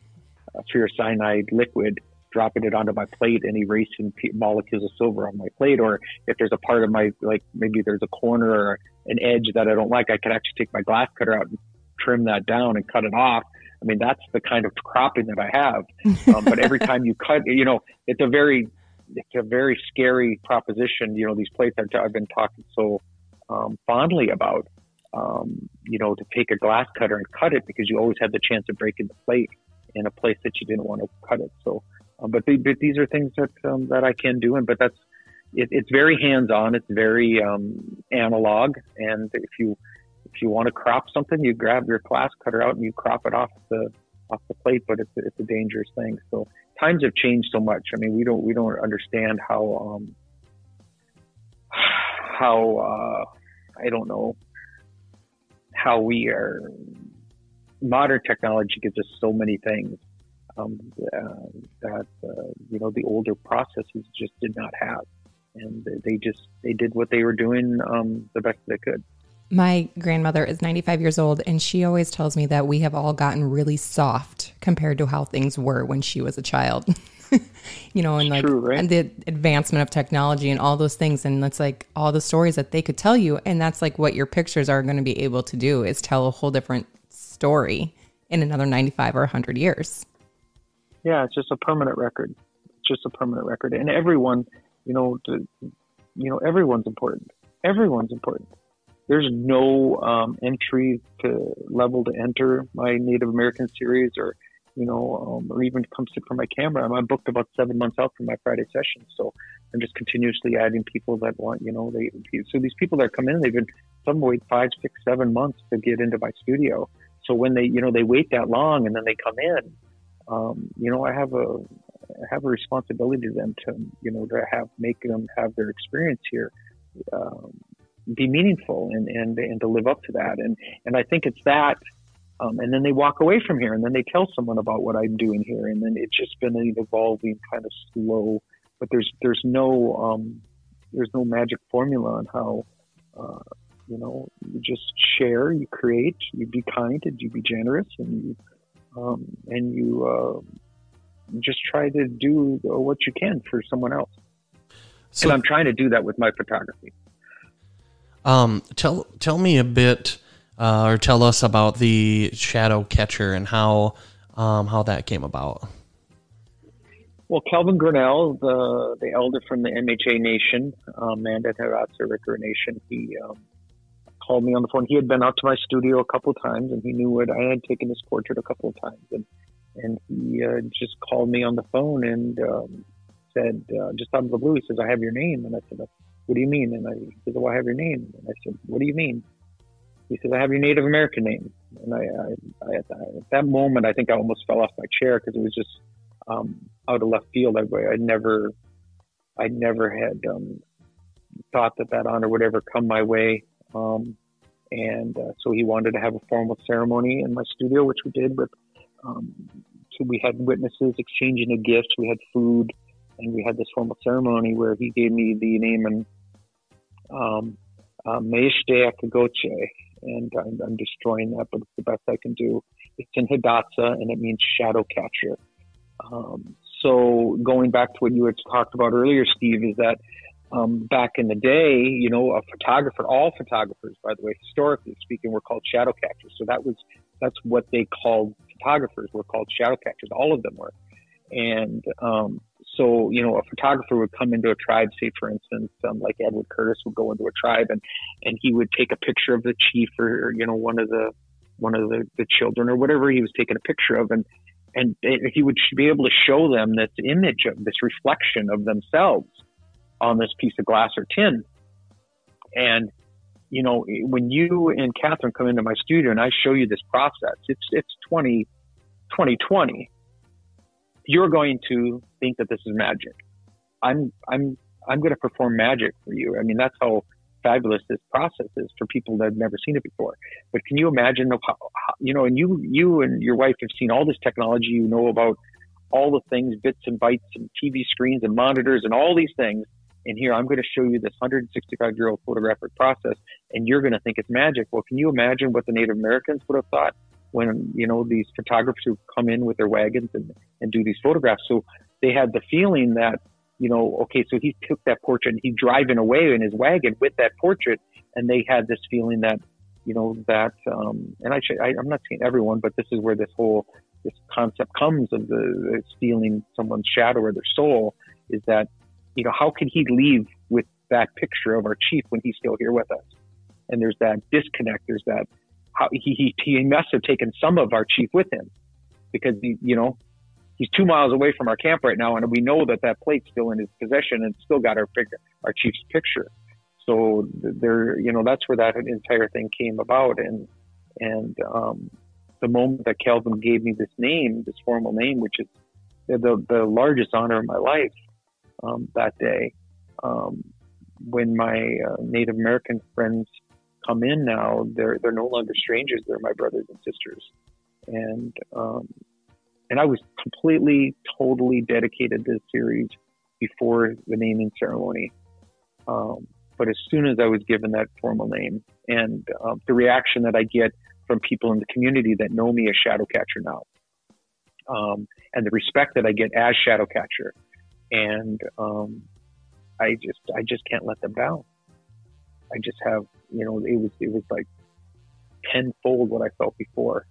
C: uh, ferrocyanide liquid dropping it onto my plate and erasing molecules of silver on my plate. Or if there's a part of my, like maybe there's a corner or an edge that I don't like, I can actually take my glass cutter out and trim that down and cut it off. I mean, that's the kind of cropping that I have. <laughs> Um, but every time you cut, you know, it's a very, it's a very scary proposition. You know, these plates I've, I've been talking so um, fondly about, um, you know, to take a glass cutter and cut it because you always had the chance of breaking the plate in a place that you didn't want to cut it. So um, but, the, but these are things that um, that I can do, and but that's it, it's very hands on. It's very um, analog, and if you if you want to crop something, you grab your glass cutter out and you crop it off the off the plate. But it's it's a dangerous thing. So times have changed so much. I mean, we don't we don't understand how um, how uh, I don't know how we are. Modern technology gives us so many things um, uh, that uh, you know the older processes just did not have, and they just they did what they were doing um, the best they could.
B: My grandmother is 95 years old, and she always tells me that we have all gotten really soft compared to how things were when she was a child. <laughs> you know, and like True, right? and the advancement of technology and all those things, and that's like all the stories that they could tell you, and that's like what your pictures are going to be able to do is tell a whole different story in another 95 or 100 years.
C: Yeah, it's just a permanent record. It's just a permanent record, and everyone, you know, to, you know, everyone's important. Everyone's important. There's no um, entry to level to enter my Native American series or you know, um, or even come sit for my camera. I'm booked about seven months out from my Friday session, so I'm just continuously adding people that want, you know, they. So these people that come in, they've been some wait five, six, seven months to get into my studio. So when they, you know, they wait that long and then they come in, um, you know, I have a I have a responsibility to them to, you know, to have make them have their experience here. Um, be meaningful and, and and to live up to that. And and I think it's that um, and then they walk away from here and then they tell someone about what I'm doing here. And then it's just been an evolving kind of slow but there's there's no um, there's no magic formula on how uh, you know you just share you create you be kind and you be generous and you um, and you uh, just try to do what you can for someone else. So, and I'm trying to do that with my photography
A: um, tell tell me a bit, uh, or tell us about the shadow catcher and how um, how that came about.
C: Well, Calvin Grinnell, the the elder from the MHA Nation, um, Mandan Ricker Nation, he um, called me on the phone. He had been out to my studio a couple times, and he knew it. I had taken his portrait a couple of times, and and he uh, just called me on the phone and um, said, uh, just out of the blue, he says, "I have your name," and I said, what do you mean? And I he said, well, I have your name. And I said, what do you mean? He says, I have your Native American name. And I, I, I at, that moment, I think I almost fell off my chair because it was just um, out of left field. I, I never, I never had um, thought that that honor would ever come my way. Um, and uh, so he wanted to have a formal ceremony in my studio, which we did. Um, so we had witnesses exchanging a gift. We had food, and we had this formal ceremony where he gave me the name and um, uh, Akagoche, and I'm, I'm, destroying that, but it's the best I can do. It's in Hidatsa, and it means shadow catcher. Um, so going back to what you had talked about earlier, Steve, is that um, back in the day, you know, a photographer, all photographers, by the way, historically speaking, were called shadow catchers. So that was that's what they called photographers were called shadow catchers. All of them were, and um, so, you know, a photographer would come into a tribe, say, for instance, um, like Edward Curtis would go into a tribe and, and he would take a picture of the chief or, you know, one of the, one of the, the children or whatever he was taking a picture of. And, and he would be able to show them this image of this reflection of themselves on this piece of glass or tin. And, you know, when you and Catherine come into my studio and I show you this process, it's, it's 20, 2020 you're going to think that this is magic. I'm I'm I'm going to perform magic for you. I mean, that's how fabulous this process is for people that have never seen it before. But can you imagine you know, and you you and your wife have seen all this technology. You know about all the things, bits and bytes, and TV screens and monitors and all these things. And here I'm going to show you this 165 year old photographic process, and you're going to think it's magic. Well, can you imagine what the Native Americans would have thought? When you know these photographers who come in with their wagons and, and do these photographs. So they had the feeling that you know, okay, so he took that portrait and he's driving away in his wagon with that portrait, and they had this feeling that you know that um, and I, I I'm not saying everyone, but this is where this whole this concept comes of the, the stealing someone's shadow or their soul is that you know how could he leave with that picture of our chief when he's still here with us? And there's that disconnect. There's that how he, he, he must have taken some of our chief with him because he, you know, he's two miles away from our camp right now. And we know that that plate's still in his possession and still got our figure, our chief's picture. So there, you know, that's where that entire thing came about. And, and, um, the moment that Calvin gave me this name, this formal name, which is the, the largest honor of my life, um, that day, um, when my uh, Native American friends come in now, they're they're no longer strangers. They're my brothers and sisters, and um, and I was completely, totally dedicated to the series before the naming ceremony. Um, but as soon as I was given that formal name, and um, the reaction that I get from people in the community that know me as Shadowcatcher now, um, and the respect that I get as Shadowcatcher, and um, I just I just can't let them down. I just have, you know, it was it was like tenfold what I felt before.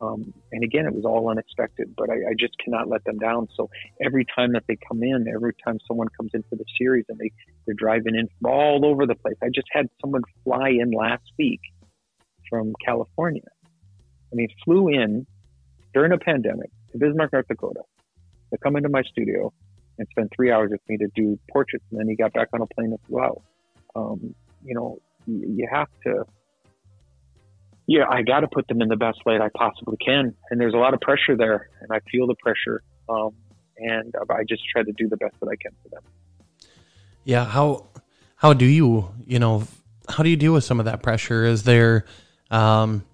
C: Um, and again, it was all unexpected, but I, I, just cannot let them down. So every time that they come in, every time someone comes in for the series and they, they're driving in from all over the place. I just had someone fly in last week from California. I mean, flew in during a pandemic, to Bismarck, North Dakota, to come into my studio and spend three hours with me to do portraits. And then he got back on a plane as well. Um, you know, you, have to, yeah, I got to put them in the best light I possibly can. And there's a lot of pressure there, and I feel the pressure. Um, and I just try to do the best that I can for them.
A: Yeah. How, how do you, you know, how do you deal with some of that pressure? Is there, um,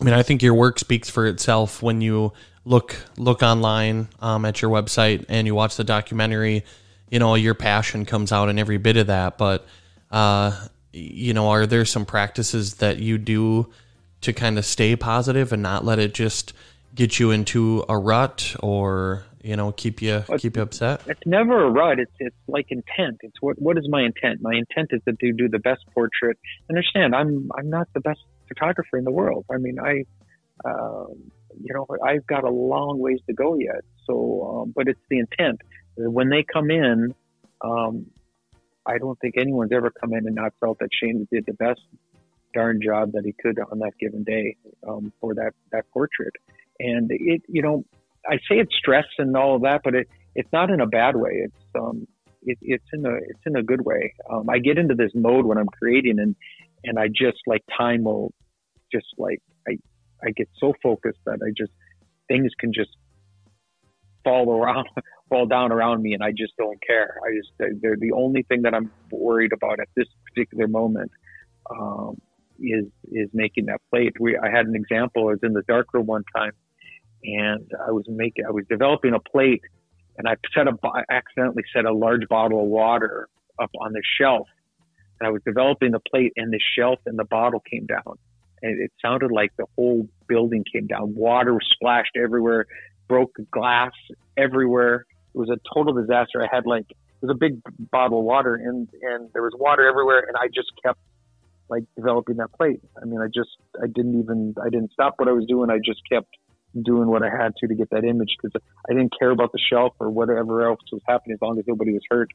A: I mean, I think your work speaks for itself when you look look online um, at your website and you watch the documentary. You know, your passion comes out in every bit of that. But uh, you know, are there some practices that you do to kind of stay positive and not let it just get you into a rut or you know keep you keep you upset?
C: It's never a rut. It's it's like intent. It's what what is my intent? My intent is to do, do the best portrait. Understand? I'm I'm not the best photographer in the world. I mean, I, um, you know, I've got a long ways to go yet. So, um, but it's the intent. When they come in, um, I don't think anyone's ever come in and not felt that Shane did the best darn job that he could on that given day um, for that that portrait. And it, you know, I say it's stress and all of that, but it it's not in a bad way. It's um, it, it's in a it's in a good way. Um, I get into this mode when I'm creating, and and I just like time will just like I I get so focused that I just things can just fall around <laughs> fall down around me and I just don't care. I just they're the only thing that I'm worried about at this particular moment um, is is making that plate. We I had an example. I was in the darkroom one time and I was making I was developing a plate and I set a I accidentally set a large bottle of water up on the shelf and I was developing the plate and the shelf and the bottle came down. And it sounded like the whole building came down. Water splashed everywhere, broke glass everywhere. It was a total disaster. I had like, it was a big bottle of water and, and there was water everywhere. And I just kept like developing that plate. I mean, I just, I didn't even, I didn't stop what I was doing. I just kept doing what I had to to get that image because I didn't care about the shelf or whatever else was happening as long as nobody was hurt.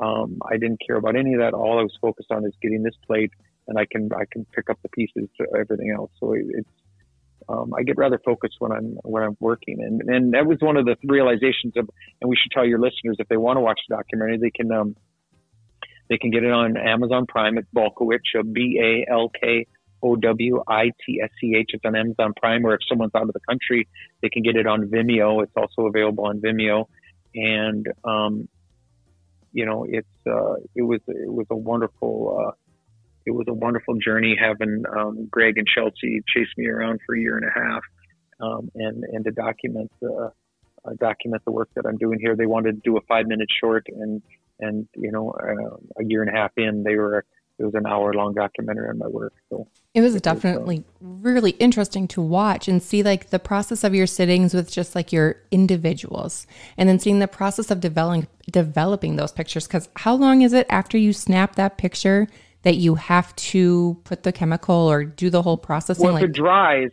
C: Um, I didn't care about any of that. All I was focused on is getting this plate, and I can I can pick up the pieces to everything else. So it, it's um, I get rather focused when I'm when I'm working, and and that was one of the realizations of. And we should tell your listeners if they want to watch the documentary, they can um, they can get it on Amazon Prime. It's Balkowitsch, B A L K O W I T S C H. It's on Amazon Prime, or if someone's out of the country, they can get it on Vimeo. It's also available on Vimeo, and um, you know, it's uh, it was it was a wonderful uh, it was a wonderful journey having um, Greg and Chelsea chase me around for a year and a half, um, and and to document the uh, document the work that I'm doing here. They wanted to do a five minute short, and and you know, uh, a year and a half in, they were it was an hour long documentary on my work. So
B: it was it definitely was, uh, really interesting to watch and see like the process of your sittings with just like your individuals and then seeing the process of developing developing those pictures because how long is it after you snap that picture that you have to put the chemical or do the whole processing
C: well if like- it dries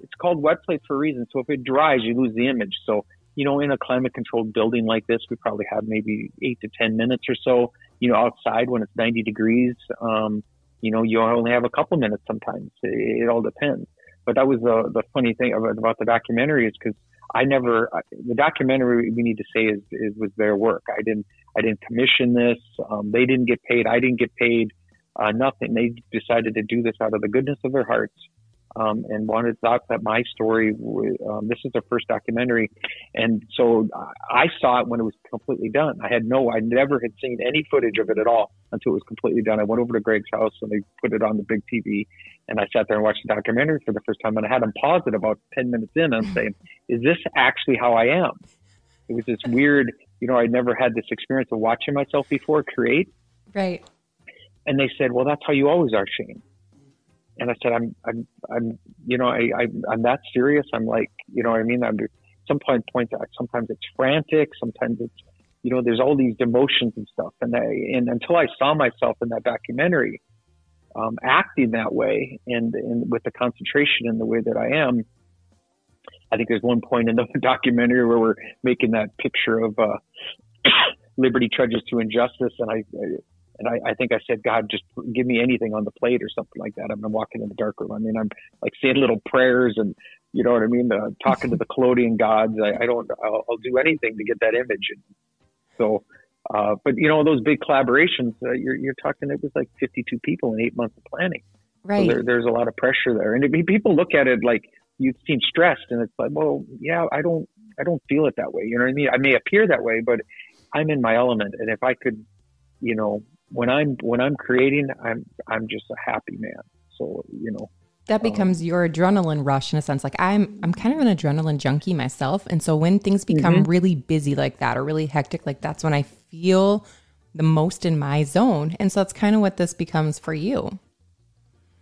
C: it's called wet plate for a reason so if it dries you lose the image so you know in a climate controlled building like this we probably have maybe eight to ten minutes or so you know, outside when it's 90 degrees, um, you know, you only have a couple minutes sometimes. It, it all depends. But that was the, the funny thing about, about the documentary is because I never, the documentary we need to say is, is, was their work. I didn't, I didn't commission this. Um, they didn't get paid. I didn't get paid. Uh, nothing. They decided to do this out of the goodness of their hearts um, and wanted thought that my story. Um, this is their first documentary, and so I saw it when it was completely done. I had no, I never had seen any footage of it at all until it was completely done. I went over to Greg's house and they put it on the big TV, and I sat there and watched the documentary for the first time. And I had him pause it about ten minutes in and say, <laughs> "Is this actually how I am?" It was this weird, you know, I never had this experience of watching myself before create.
B: Right.
C: And they said, "Well, that's how you always are, Shane." and I said, I'm, I'm, I'm, you know, I, I, I'm that serious. I'm like, you know what I mean? I'm, some point, point, out, sometimes it's frantic. Sometimes it's, you know, there's all these emotions and stuff. And I, and until I saw myself in that documentary, um, acting that way and, and with the concentration in the way that I am, I think there's one point in the <laughs> documentary where we're making that picture of, uh, <coughs> liberty trudges to injustice. And I, and I, I, think I said, God, just give me anything on the plate or something like that. I'm walking in the dark room. I mean, I'm like saying little prayers and you know what I mean? Uh, talking to the Collodion gods, I, I don't, I'll, I'll, do anything to get that image. And so, uh, but you know, those big collaborations, uh, you're, you're talking, it was like 52 people in eight months of planning.
B: Right.
C: So there, there's a lot of pressure there. And it, people look at it like you seem stressed and it's like, well, yeah, I don't, I don't feel it that way. You know what I mean? I may appear that way, but I'm in my element. And if I could, you know, when I'm, when I'm creating, I'm, I'm just a happy man. So, you know,
B: that becomes um, your adrenaline rush in a sense. Like i'm i'm kind of an adrenaline junkie myself. And so when things become mm-hmm. really busy like that or really hectic like that's when i feel the most in my zone. And so that's kind of what this becomes for you.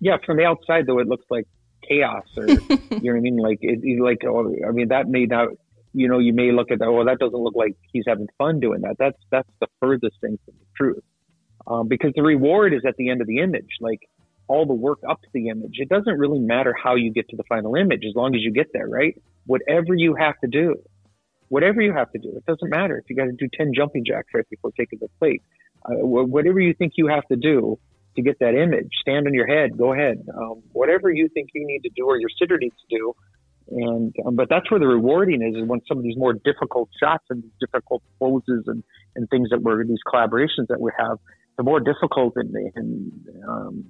C: Yeah from the outside though it looks like chaos or <laughs> you know what i mean? Like it, like oh, i mean that may not you know you may look at that oh that doesn't look like he's having fun doing that. That's that's the furthest thing from the truth um, because the reward is at the end of the image like all the work up to the image. It doesn't really matter how you get to the final image as long as you get there, right? Whatever you have to do, whatever you have to do, it doesn't matter if you got to do 10 jumping jacks right before taking the plate. Uh, whatever you think you have to do to get that image, stand on your head, go ahead. Um, whatever you think you need to do or your sitter needs to do. And, um, but that's where the rewarding is, is when some of these more difficult shots and difficult poses and, and things that we're, these collaborations that we have, the more difficult and, and um,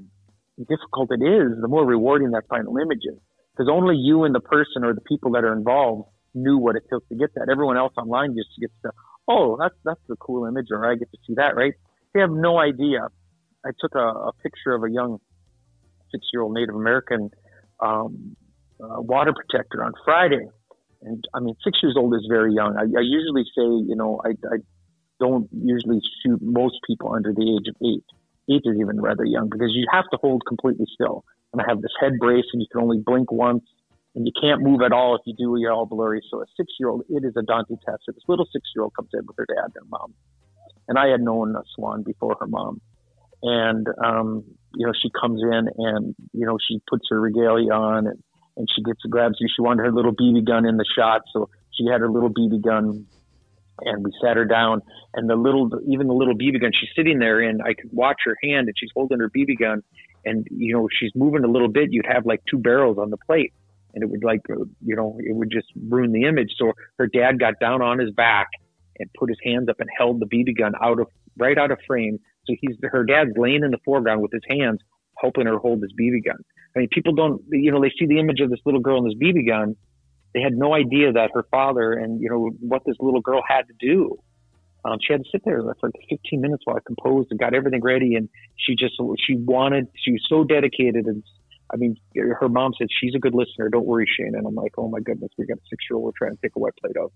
C: difficult it is, the more rewarding that final image is. Because only you and the person or the people that are involved knew what it took to get that. Everyone else online just gets to, oh, that's that's a cool image, or I get to see that, right? They have no idea. I took a, a picture of a young six-year-old Native American um, uh, water protector on Friday, and I mean, six years old is very young. I, I usually say, you know, I, I don't usually shoot most people under the age of eight eight is even rather young because you have to hold completely still. And I have this head brace and you can only blink once and you can't move at all. If you do, you're all blurry. So a six year old, it is a daunting test. So this little six year old comes in with her dad and her mom. And I had known a Swan before her mom. And, um, you know, she comes in and, you know, she puts her regalia on and, and she gets, grabs you. She wanted her little BB gun in the shot. So she had her little BB gun and we sat her down and the little even the little bb gun she's sitting there and i could watch her hand and she's holding her bb gun and you know she's moving a little bit you'd have like two barrels on the plate and it would like uh, you know it would just ruin the image. So her dad got down on his back and put his hands up and held the bb gun out of right out of frame. So he's her dad's laying in the foreground with his hands helping her hold this bb gun. I mean people don't you know they see the image of this little girl and this bb gun they had no idea that her father and you know what this little girl had to do. Um, she had to sit there for like 15 minutes while I composed and got everything ready, and she just she wanted she was so dedicated and. I mean, her mom said she's a good listener. Don't worry, Shane. And I'm like, oh my goodness, we got a six year old we're trying to take a wet plate of.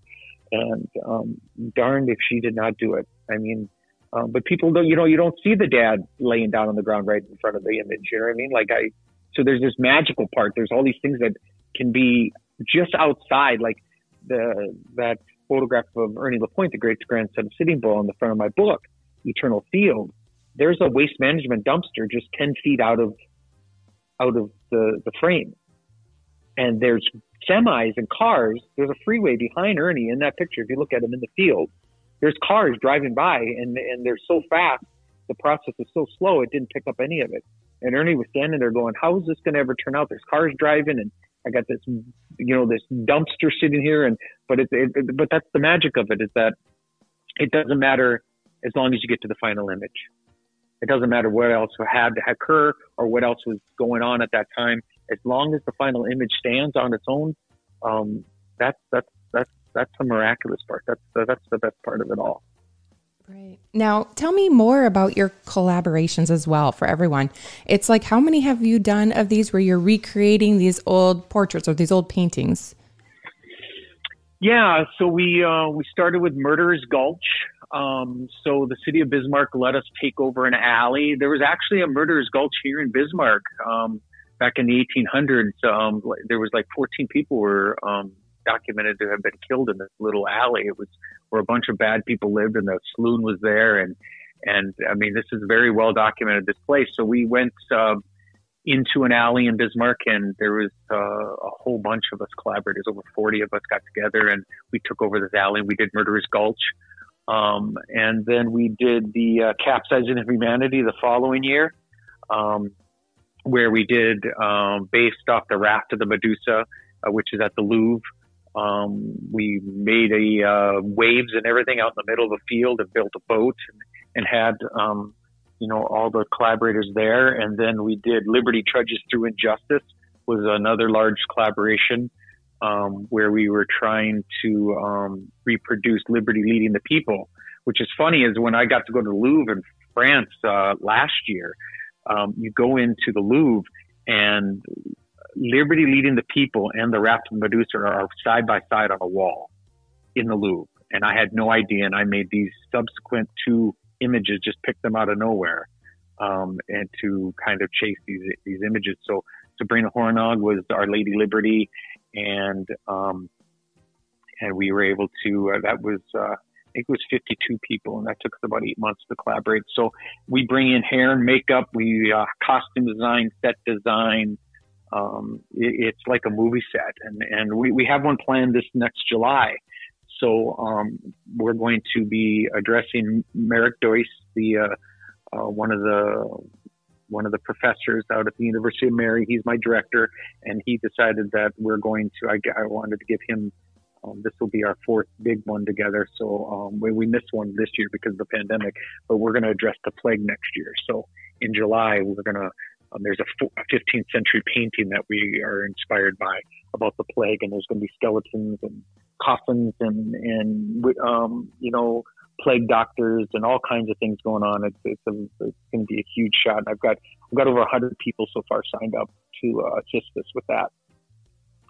C: And um, darned if she did not do it. I mean, um, but people don't, you know, you don't see the dad laying down on the ground right in front of the image. You know what I mean? Like I, so there's this magical part. There's all these things that can be just outside, like the that photograph of Ernie Lapointe, the great grandson of Sitting Bull, on the front of my book, Eternal Field. There's a waste management dumpster just ten feet out of out of the the frame, and there's semis and cars. There's a freeway behind Ernie in that picture. If you look at him in the field, there's cars driving by, and and they're so fast. The process is so slow; it didn't pick up any of it. And Ernie was standing there going, "How is this going to ever turn out?" There's cars driving, and I got this, you know, this dumpster sitting here, and but it, it, it, but that's the magic of it is that it doesn't matter as long as you get to the final image. It doesn't matter what else had to occur or what else was going on at that time. As long as the final image stands on its own, um, that's that's that's that's the miraculous part. That's that's the best part of it all.
B: Right. Now, tell me more about your collaborations as well for everyone. It's like, how many have you done of these where you're recreating these old portraits or these old paintings?
C: Yeah, so we uh, we started with Murderers Gulch. Um, so the city of Bismarck let us take over an alley. There was actually a Murderers Gulch here in Bismarck um, back in the 1800s. Um, there was like 14 people were um, documented to have been killed in this little alley. It was where a bunch of bad people lived, and the saloon was there. And and I mean, this is very well documented. This place. So we went uh, into an alley in Bismarck, and there was uh, a whole bunch of us collaborators. Over forty of us got together, and we took over this alley. We did Murderers Gulch. Um, and then we did the uh, capsizing of humanity the following year, um, where we did um, based off the raft of the Medusa uh, which is at the Louvre. Um, we made a uh, waves and everything out in the middle of the field and built a boat and, and had um, you know all the collaborators there. And then we did Liberty Trudges Through Injustice was another large collaboration um, where we were trying to um, reproduce Liberty leading the people. Which is funny is when I got to go to the Louvre in France uh, last year, um, you go into the Louvre and Liberty leading the people and the Raft of Medusa are side by side on a wall in the Louvre. And I had no idea. And I made these subsequent two images, just picked them out of nowhere, um, and to kind of chase these, these images. So Sabrina Hornog was Our Lady Liberty. And, um, and we were able to, uh, that was, uh, I think it was 52 people, and that took us about eight months to collaborate. So we bring in hair and makeup, we uh, costume design, set design. Um, it, it's like a movie set, and and we, we have one planned this next July. So um, we're going to be addressing Merrick Doyce, the uh, uh, one of the one of the professors out at the University of Mary. He's my director, and he decided that we're going to. I, I wanted to give him um, this will be our fourth big one together. So um, we, we missed one this year because of the pandemic, but we're going to address the plague next year. So in July, we're going to um, there's a, 15th century painting that we are inspired by about the plague, and there's going to be skeletons and coffins and and um, you know plague doctors and all kinds of things going on. It's it's, a, it's going to be a huge shot. I've got I've got over 100 people so far signed up to uh, assist us with that,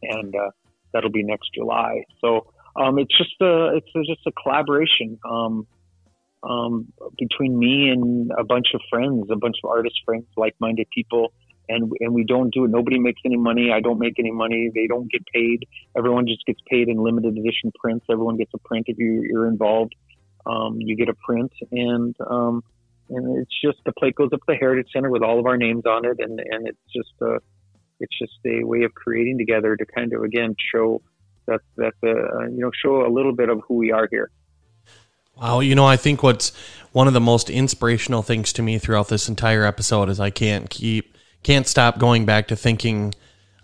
C: and uh, that'll be next July. So um, it's just a it's just a collaboration um, um, between me and a bunch of friends, a bunch of artist friends, like-minded people, and and we don't do it. Nobody makes any money. I don't make any money. They don't get paid. Everyone just gets paid in limited edition prints. Everyone gets a print if you, you're involved. Um, you get a print, and um, and it's just the plate goes up to the Heritage Center with all of our names on it, and and it's just a it's just a way of creating together to kind of again show that that uh, you know show a little bit of who we are here.
A: Wow, you know, I think what's one of the most inspirational things to me throughout this entire episode is I can't keep can't stop going back to thinking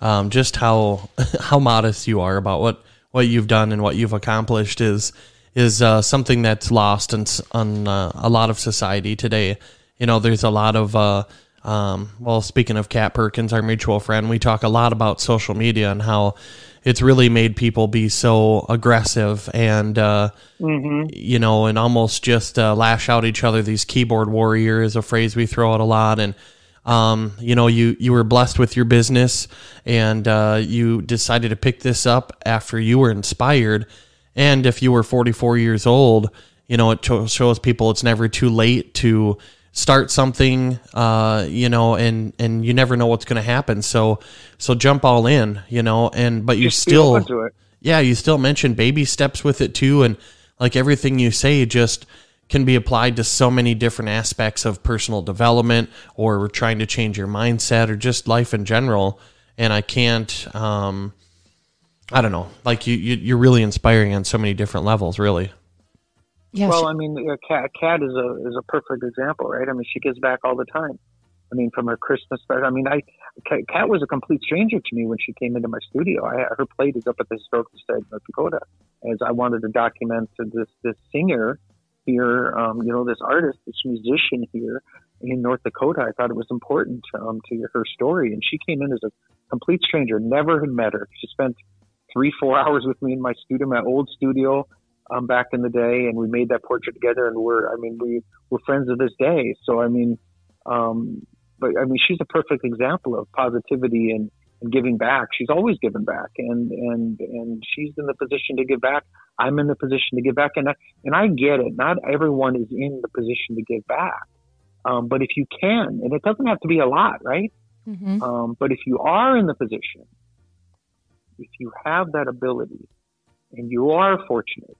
A: um, just how <laughs> how modest you are about what what you've done and what you've accomplished is is uh, something that's lost in, on uh, a lot of society today. You know, there's a lot of uh, um, well, speaking of Kat Perkins, our mutual friend, we talk a lot about social media and how it's really made people be so aggressive and, uh, mm-hmm. you know, and almost just uh, lash out each other. These keyboard warrior is a phrase we throw out a lot. And, um, you know, you, you were blessed with your business and uh, you decided to pick this up after you were inspired. And if you were 44 years old, you know, it shows people it's never too late to start something uh, you know and and you never know what's going to happen. So so jump all in you know and but you Just still yeah you still mention baby steps with it too and like everything you say just can be applied to so many different aspects of personal development or trying to change your mindset or just life in general. And i can't um i don't know like you, you you're really inspiring on so many different levels really
C: yeah, well, she, I mean, Kat, Kat is a is a perfect example, right? I mean, she gives back all the time. I mean, from her Christmas. I mean, I Kat was a complete stranger to me when she came into my studio. I, her plate is up at the Historical Society of North Dakota, as I wanted to document this this singer here, um, you know, this artist, this musician here in North Dakota. I thought it was important um, to her story, and she came in as a complete stranger. Never had met her. She spent three, four <laughs> hours with me in my studio, my old studio um, back in the day, and we made that portrait together, and we're, I mean, we we're friends to this day. So I mean, um, but I mean, she's a perfect example of positivity and, and giving back. She's always given back, and and and she's in the position to give back. I'm in the position to give back, and I, and I get it. Not everyone is in the position to give back, um, but if you can, and it doesn't have to be a lot, right? Mm-hmm. Um, but if you are in the position, if you have that ability, and you are fortunate,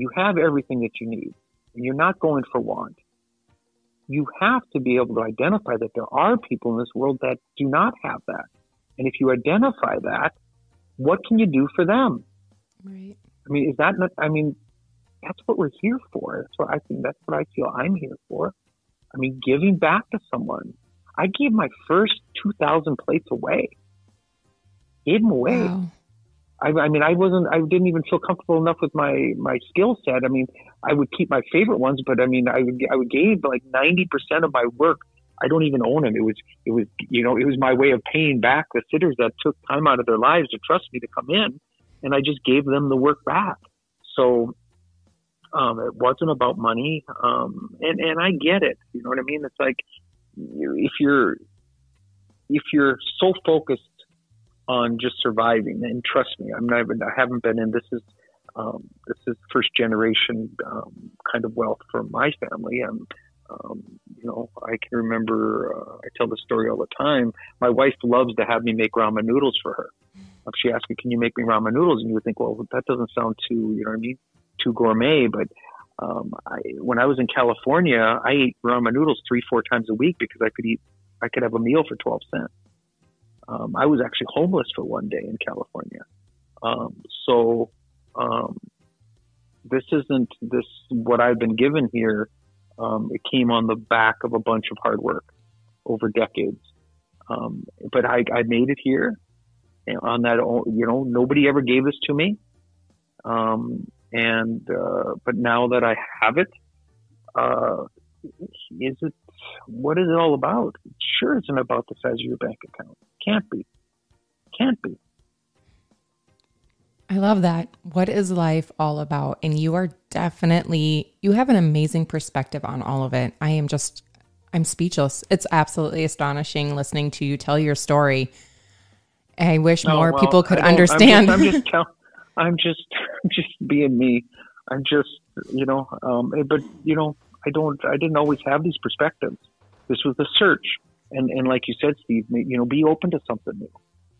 C: you have everything that you need and you're not going for want, you have to be able to identify that there are people in this world that do not have that. And if you identify that, what can you do for them? Right. I mean, is that not, I mean, that's what we're here for. That's what I think, that's what I feel I'm here for. I mean, giving back to someone. I gave my first 2,000 plates away. Gave them away. Wow. I, I mean, I wasn't, I didn't even feel comfortable enough with my, my skill set. I mean, I would keep my favorite ones, but I mean, I would, I would give like 90% of my work. I don't even own them. It was, it was, you know, it was my way of paying back the sitters that took time out of their lives to trust me to come in. And I just gave them the work back. So, um, it wasn't about money. Um, and, and I get it. You know what I mean? It's like, if you're, if you're so focused on just surviving. And trust me, I'm not, even—I haven't been in this is um, this is first generation um, kind of wealth for my family. And um, you know, I can remember uh, I tell the story all the time. My wife loves to have me make ramen noodles for her. She asks me, "Can you make me ramen noodles?" and you would think, "Well, that doesn't sound too, you know what I mean, too gourmet." But um, I, when I was in California, I ate ramen noodles three, four times a week because I could eat, I could have a meal for twelve cents. Um, I was actually homeless for one day in California. Um, so um, this isn't this what I've been given here. Um, it came on the back of a bunch of hard work over decades. Um, but I, I made it here on that. You know, nobody ever gave this to me. Um, and uh, but now that I have it, uh, is it what is it all about? Sure, it's not about the size of your bank account. Can't be. Can't be.
B: I love that. What is life all about? And you are definitely, you have an amazing perspective on all of it. I am just, I'm speechless. It's absolutely astonishing listening to you tell your story. I wish oh, more well, people could understand.
C: I'm just, I'm <laughs> just, tell, I'm just, I'm just being me. I'm just, you know, um, but you know, I don't, I didn't always have these perspectives. This was the search and and like you said, Steve, you know, be open to something new,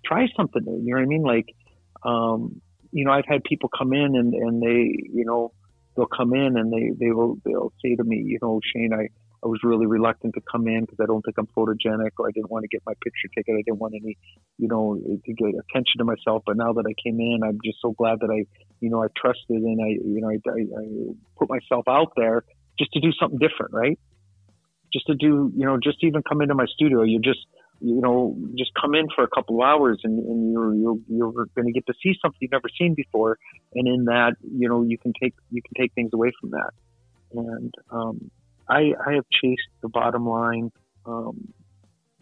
C: try something new. You know what I mean? Like, um, you know, I've had people come in and and they, you know, they'll come in and they they will they'll say to me, you know, Shane, I I was really reluctant to come in because I don't think I'm photogenic or I didn't want to get my picture taken. I didn't want any, you know, to get attention to myself. But now that I came in, I'm just so glad that I, you know, I trusted and I, you know, I, I, I put myself out there just to do something different, right? Just to do, you know, just even come into my studio. You just, you know, just come in for a couple of hours and, and you're, you're, you're going to get to see something you've never seen before. And in that, you know, you can take, you can take things away from that. And, um, I, I have chased the bottom line. Um,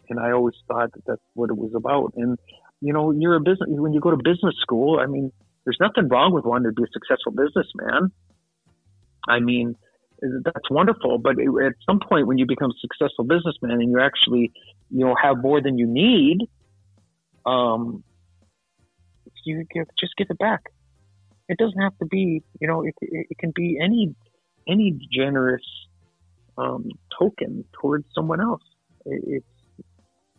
C: and I always thought that that's what it was about. And, you know, you're a business, when you go to business school, I mean, there's nothing wrong with wanting to be a successful businessman. I mean, that's wonderful. But at some point, when you become a successful businessman and you actually, you know, have more than you need, um, you just give it back. It doesn't have to be, you know, it, it can be any any generous um, token towards someone else. It, it's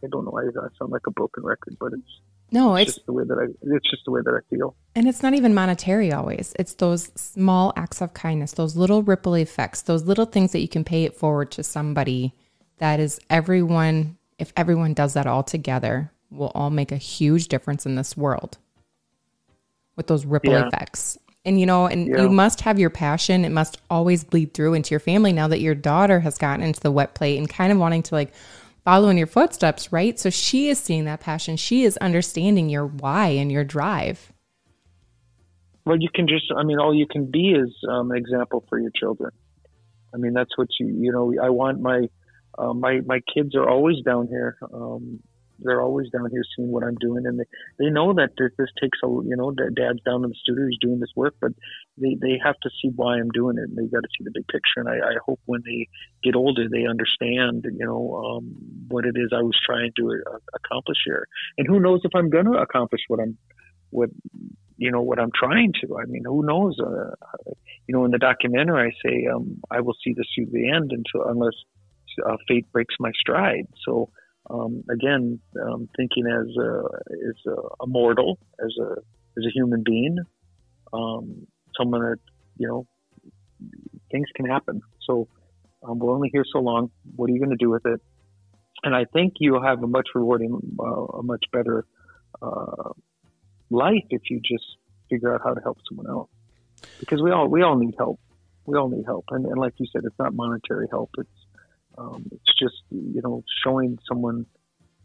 C: I don't know. why I sound like a broken record, but it's
B: no,
C: it's, it's, just the way that I. It's just the way that I feel.
B: And it's not even monetary always. It's those small acts of kindness, those little ripple effects, those little things that you can pay it forward to somebody. That is everyone. If everyone does that all together, will all make a huge difference in this world. With those ripple yeah. effects, and you know, and yeah. you must have your passion. It must always bleed through into your family. Now that your daughter has gotten into the wet plate and kind of wanting to like following your footsteps, right? So she is seeing that passion. She is understanding your why and your drive.
C: Well, you can just, I mean, all you can be is um, an example for your children. I mean, that's what you, you know, I want my, uh, my, my kids are always down here. Um, they're always down here seeing what I'm doing, and they, they know that this, this takes a you know dad's down in the studio, he's doing this work, but they they have to see why I'm doing it, and they got to see the big picture. And I, I hope when they get older, they understand you know um, what it is I was trying to uh, accomplish here. And who knows if I'm going to accomplish what I'm what you know what I'm trying to. I mean, who knows? Uh, you know, in the documentary, I say um, I will see this through the end until unless uh, fate breaks my stride. So um, again, um, thinking as a, as a, a, mortal, as a as a human being, um, someone that you know things can happen. So um, we're only here so long. What are you going to do with it? And I think you'll have a much rewarding, uh, a much better uh, life if you just figure out how to help someone else. Because we all we all need help. We all need help, and, and like you said, it's not monetary help. It's um, it's just you know showing someone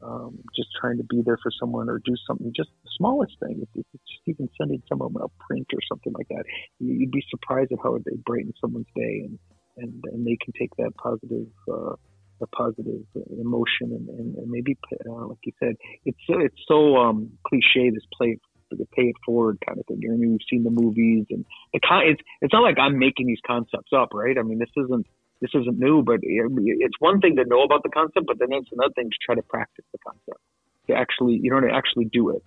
C: um, just trying to be there for someone or do something, just the smallest thing. If, it's just even sending someone a print or something like that, you'd be surprised at how they brighten someone's day, and and, and they can take that positive. Uh, a positive emotion and, and, and maybe uh, like you said it's it's so um cliche this play the pay it forward kind of thing. You know, I mean, we've seen the movies, and the con- it's it's not like I'm making these concepts up, right? I mean, this isn't this isn't new, but it's one thing to know about the concept, but then it's another thing to try to practice the concept, to actually, you know, to actually do it.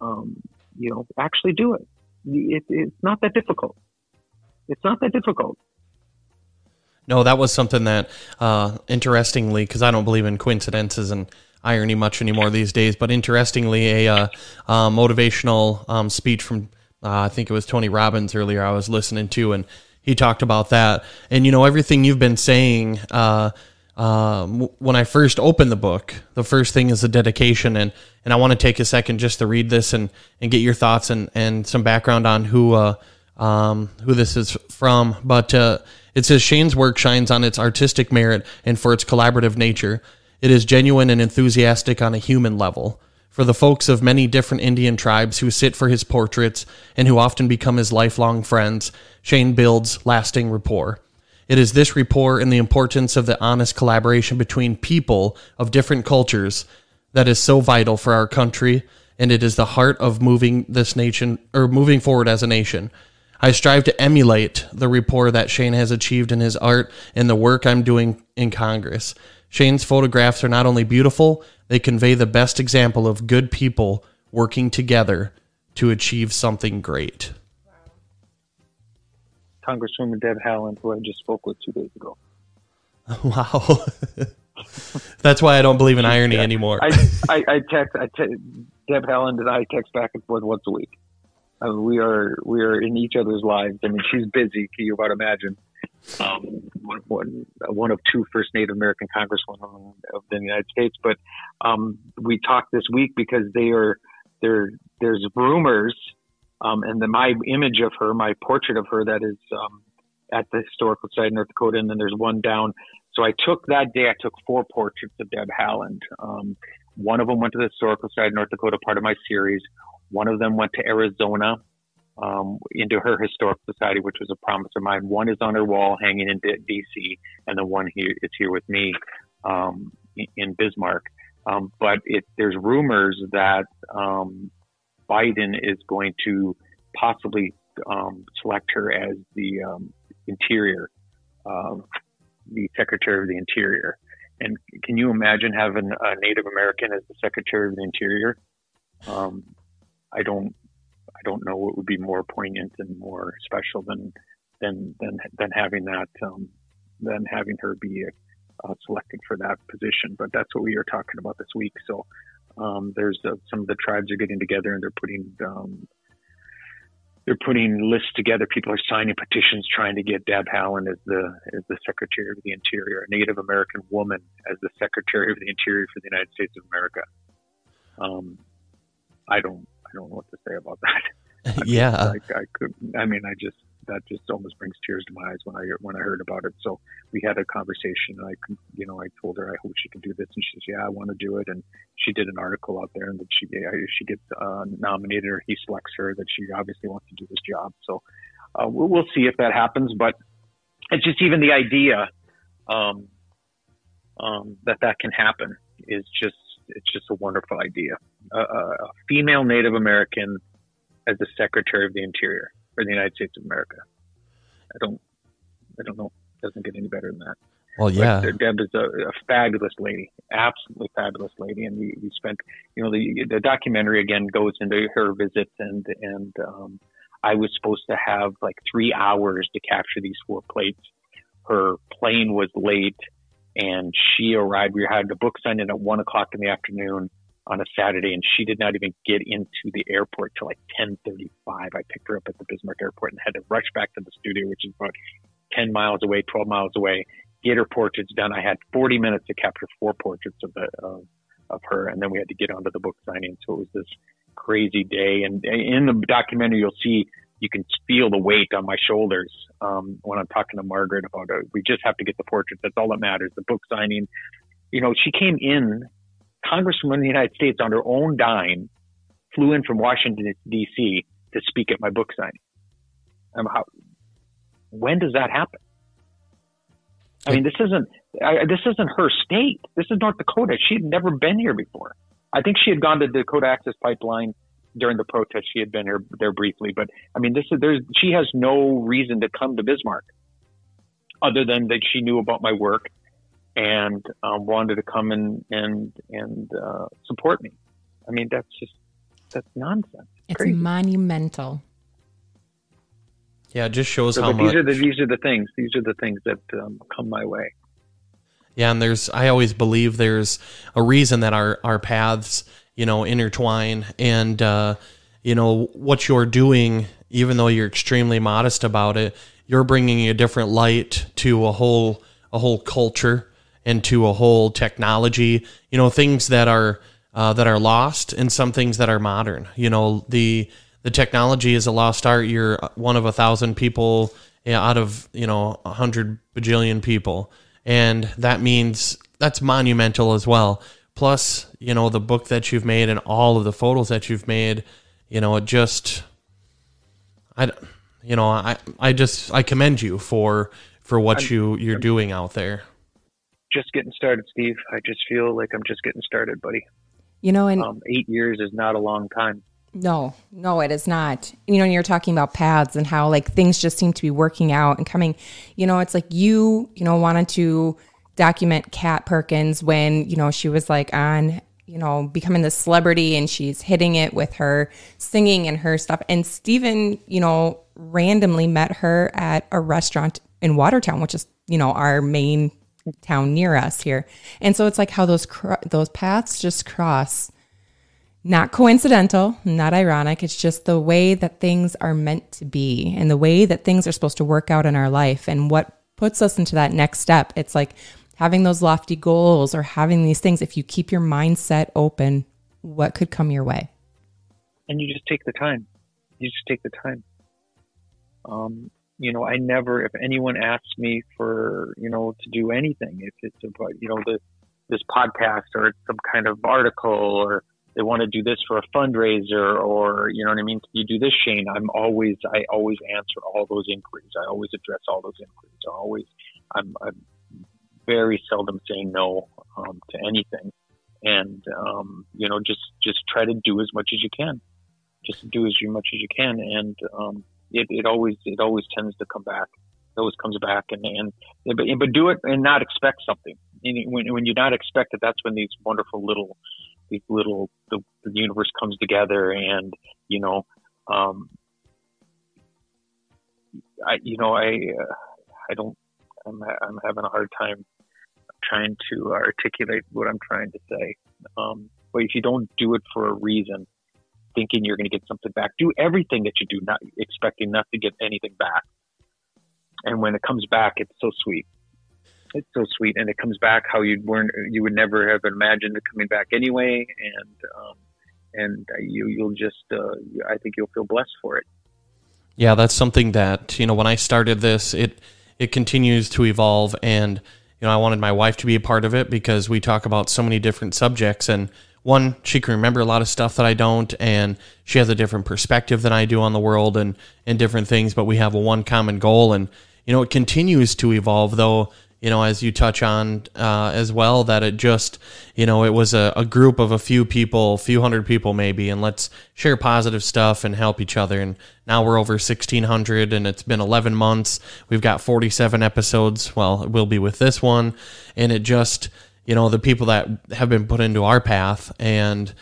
C: Um, you know, actually do it. it. It's not that difficult. It's not that difficult.
A: No, that was something that, uh, interestingly, because I don't believe in coincidences and irony much anymore these days, but interestingly, a uh, uh, motivational um, speech from uh, I think it was Tony Robbins earlier I was listening to, and he talked about that. And you know everything you've been saying. Uh, um, when I first opened the book, the first thing is the dedication, and and I want to take a second just to read this and and get your thoughts and and some background on who uh, um, who this is from. But uh, it says Shane's work shines on its artistic merit and for its collaborative nature. It is genuine and enthusiastic on a human level. For the folks of many different Indian tribes who sit for his portraits and who often become his lifelong friends, Shane builds lasting rapport. It is this rapport and the importance of the honest collaboration between people of different cultures that is so vital for our country, and it is the heart of moving this nation or moving forward as a nation. I strive to emulate the rapport that Shane has achieved in his art and the work I'm doing in Congress. Shane's photographs are not only beautiful, they convey the best example of good people working together to achieve something great.
C: Congresswoman Deb Haaland, who I just spoke with two days ago. <laughs>
A: Wow. That's why I don't believe in irony yeah. anymore.
C: I, I, I text I te- Deb Haaland and I text back and forth once a week. I mean, we are we are in each other's lives. I mean, she's busy. Can you about imagine? Um, one, one, one of two First Native American congresswomen of the United States. But um, we talked this week because they are there. There's rumors, um, and then my image of her, my portrait of her, that is um, at the historical site in North Dakota, and then there's one down. So I took that day. I took four portraits of Deb Haaland. Um, one of them went to the historical site in North Dakota, part of my series. One of them went to Arizona um, into her historic society, which was a promise of mine. One is on her wall hanging in D.C., and the one here is here with me um, in Bismarck. Um, but it, there's rumors that um, Biden is going to possibly um, select her as the um, Interior, the Secretary of the Interior. And can you imagine having a Native American as the Secretary of the Interior? I don't don't know what would be more poignant and more special than than than than having that um, than having her be uh, selected for that position. But that's what we are talking about this week. So um, there's uh, some of the tribes are getting together and they're putting um, they're putting lists together. People are signing petitions trying to get Deb Haaland as the as the Secretary of the Interior, a Native American woman as the Secretary of the Interior for the United States of America. Um, I don't I don't know what to say about that. <laughs>
A: I yeah,
C: mean, I, I could. I mean, I just that just almost brings tears to my eyes when I when I heard about it. So we had a conversation. And I, you know, I told her I hope she can do this, and she says, "Yeah, I want to do it." And she did an article out there, and that she she gets uh, nominated or he selects her, that she obviously wants to do this job. So uh, we'll, we'll see if that happens. But it's just even the idea um, um, that that can happen is just it's just a wonderful idea. a female Native American as the Secretary of the Interior for the United States of America. I don't, I don't know. It doesn't get any better than that.
A: Well, yeah.
C: But Deb is a, a, fabulous lady, absolutely fabulous lady, and we, we spent, you know, the the documentary again goes into her visits, and and um, I was supposed to have like three hours to capture these four plates. Her plane was late and she arrived. We had the book signing at one o'clock in the afternoon on a Saturday, and she did not even get into the airport till like ten thirty-five. I picked her up at the Bismarck Airport and had to rush back to the studio, which is about ten miles away, twelve miles away. Get her portraits done. I had forty minutes to capture four portraits of the of, of her, and then we had to get onto the book signing. So it was this crazy day. And in the documentary, you'll see you can feel the weight on my shoulders um, when I'm talking to Margaret about it. We just have to get the portrait. That's all that matters. The book signing, you know, she came in congresswoman in the United States on her own dime flew in from Washington D.C. to speak at my book signing. Um, how, when does that happen? I mean, this isn't I, this isn't her state. This is North Dakota. She had never been here before. I think she had gone to the Dakota Access Pipeline during the protest. She had been here there briefly, but I mean, this is there's she has no reason to come to Bismarck other than that she knew about my work and um, wanted to come and and and uh, support me. I mean, that's just that's nonsense.
B: It's Crazy. monumental.
A: Yeah, it just shows
C: so,
A: how
C: these
A: much.
C: are the these are the things. These are the things that um, come my way.
A: Yeah, and there's I always believe there's a reason that our our paths you know intertwine, and uh, you know what you're doing, even though you're extremely modest about it, you're bringing a different light to a whole a whole culture and to a whole technology. You know things that are uh, that are lost and some things that are modern. You know the the technology is a lost art. You're one of a thousand people out of you know a hundred bajillion people, and that means that's monumental as well. Plus, you know the book that you've made and all of the photos that you've made. You know, it just, I, you know, I I just I commend you for for what I'm, you you're I'm doing out there.
C: Just getting started, Steve. I just feel like I'm just getting started, buddy.
B: You know, and
C: um, eight years is not a long time.
B: No, no, it is not. You know, you're talking about paths and how like things just seem to be working out and coming. You know, it's like you, you know, wanted to document Kat Perkins when, you know, she was like on, you know, becoming the celebrity and she's hitting it with her singing and her stuff. And Stephen, you know, randomly met her at a restaurant in Watertown, which is, you know, our main town near us here. And so it's like how those those paths just cross not coincidental, not ironic. It's just the way that things are meant to be and the way that things are supposed to work out in our life and what puts us into that next step. It's like having those lofty goals or having these things. If you keep your mindset open, what could come your way?
C: And you just take the time. You just take the time. Um, you know, I never, if anyone asks me for, you know, to do anything, if it's about, you know, the, this podcast or some kind of article or, they want to do this for a fundraiser or you know what I mean. You do this, Shane? I'm always I always answer all those inquiries. I always address all those inquiries. I always I'm, I'm very seldom say no um, to anything, and um, you know just just try to do as much as you can. Just do as much as you can, and um, it, it always it always tends to come back. It always comes back, and and but, but do it and not expect something. When when you not expect it, that's when these wonderful little these little the, the universe comes together and you know um i you know i uh, i don't i'm i'm having a hard time trying to articulate what i'm trying to say. Um but if you don't do it for a reason thinking you're going to get something back do everything that you do not expecting not to get anything back. And when it comes back it's so sweet. It's so sweet, and it comes back how you weren't you would never have imagined it coming back anyway, and um, and you you'll just uh, I think you'll feel blessed for it.
A: Yeah, that's something that you know when I started this, it it continues to evolve, and you know I wanted my wife to be a part of it because we talk about so many different subjects and one, she can remember a lot of stuff that I don't, and she has a different perspective than I do on the world and and different things. But we have a one common goal, and you know it continues to evolve. Though you know, as you touch on uh, as well, that it just, you know, it was a, a, group of a few people, a few hundred people maybe, and let's share positive stuff and help each other. And now we're over 1,600 and it's been 11 months. We've got 47 episodes. Well, it will be with this one. And it just, you know, the people that have been put into our path. And,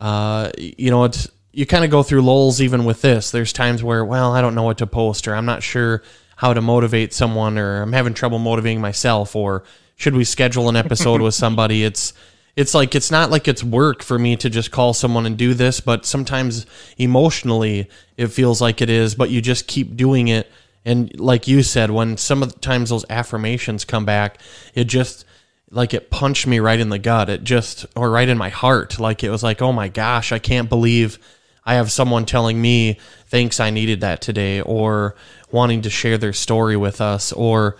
A: uh, you know, it's, you kind of go through lulls even with this. There's times where, well, I don't know what to post or I'm not sure how to motivate someone or I'm having trouble motivating myself or should we schedule an episode with <laughs> somebody? It's it's like it's not like it's work for me to just call someone and do this but sometimes emotionally it feels like it is but you just keep doing it. And like you said when some of the times those affirmations come back it just like it punched me right in the gut. It just or right in my heart. Like it was like oh my gosh i can't believe I have someone telling me, thanks, I needed that today, or wanting to share their story with us, or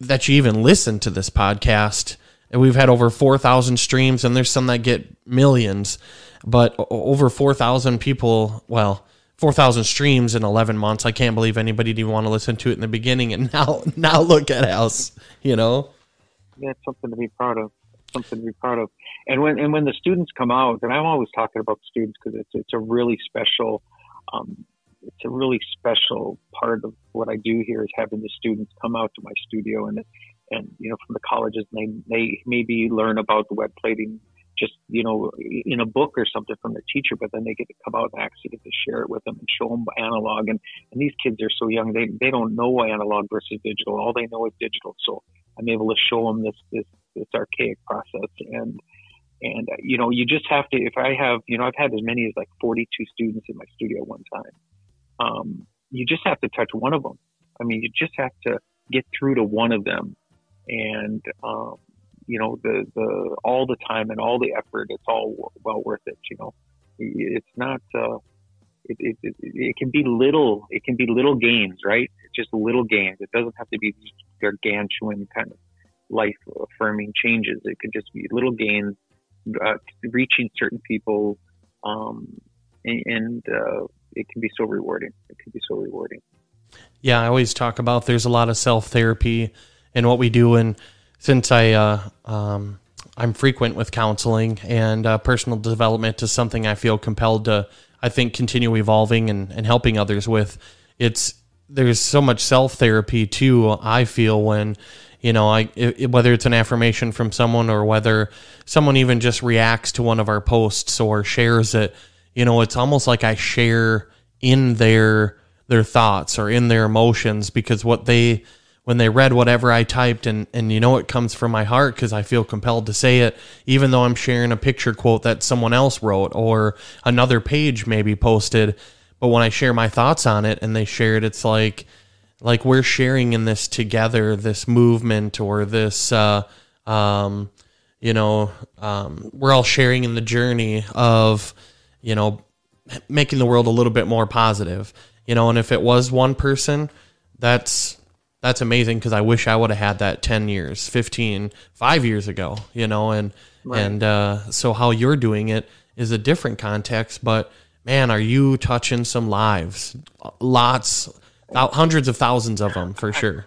A: that you even listen to this podcast. and we've had over 4,000 streams, and there's some that get millions, but over 4,000 people, well, 4,000 streams in 11 months. I can't believe anybody didn't want to listen to it in the beginning, and <laughs> now now look at us, you know.
C: Yeah, it's something to be proud of. Something to be proud of. And when and when the students come out, and I'm always talking about students because it's it's a really special. Um, it's a really special part of what I do here is having the students come out to my studio and and you know from the colleges and they they maybe learn about the wet plating just you know in a book or something from their teacher, but then they get to come out and actually get to share it with them and show them analog. And and these kids are so young; they they don't know analog versus digital. All they know is digital. So I'm able to show them this this this archaic process and. And uh, you know, you just have to. If I have, you know, I've had as many as like 42 students in my studio one time. Um, you just have to touch one of them. I mean, you just have to get through to one of them, and um, you know the the all the time and all the effort it's all well worth it you know it's not uh it, it, it, it can be little it can be little gains right it's just little gains it doesn't have to be gargantuan kind of life affirming changes it could just be little gains uh, reaching certain people um and, and uh it can be so rewarding it can be so rewarding
A: yeah i always talk about there's a lot of self therapy in what we do and since I uh, um, I'm frequent with counseling and uh, personal development is something I feel compelled to I think continue evolving and, and helping others with. It's there's so much self therapy too. I feel when you know I it, whether it's an affirmation from someone or whether someone even just reacts to one of our posts or shares it. You know, it's almost like I share in their their thoughts or in their emotions because what they when they read whatever I typed and and you know it comes from my heart because I feel compelled to say it even though I'm sharing a picture quote that someone else wrote or another page maybe posted but when I share my thoughts on it and they share it it's like like we're sharing in this together this movement or this uh, um, you know um, we're all sharing in the journey of you know making the world a little bit more positive you know and if it was one person that's that's amazing because I wish I would have had that 10 years, 15, five years ago, you know, and, right. and, uh, so how you're doing it is a different context, but man, are you touching some lives? Lots, hundreds of thousands of them for sure.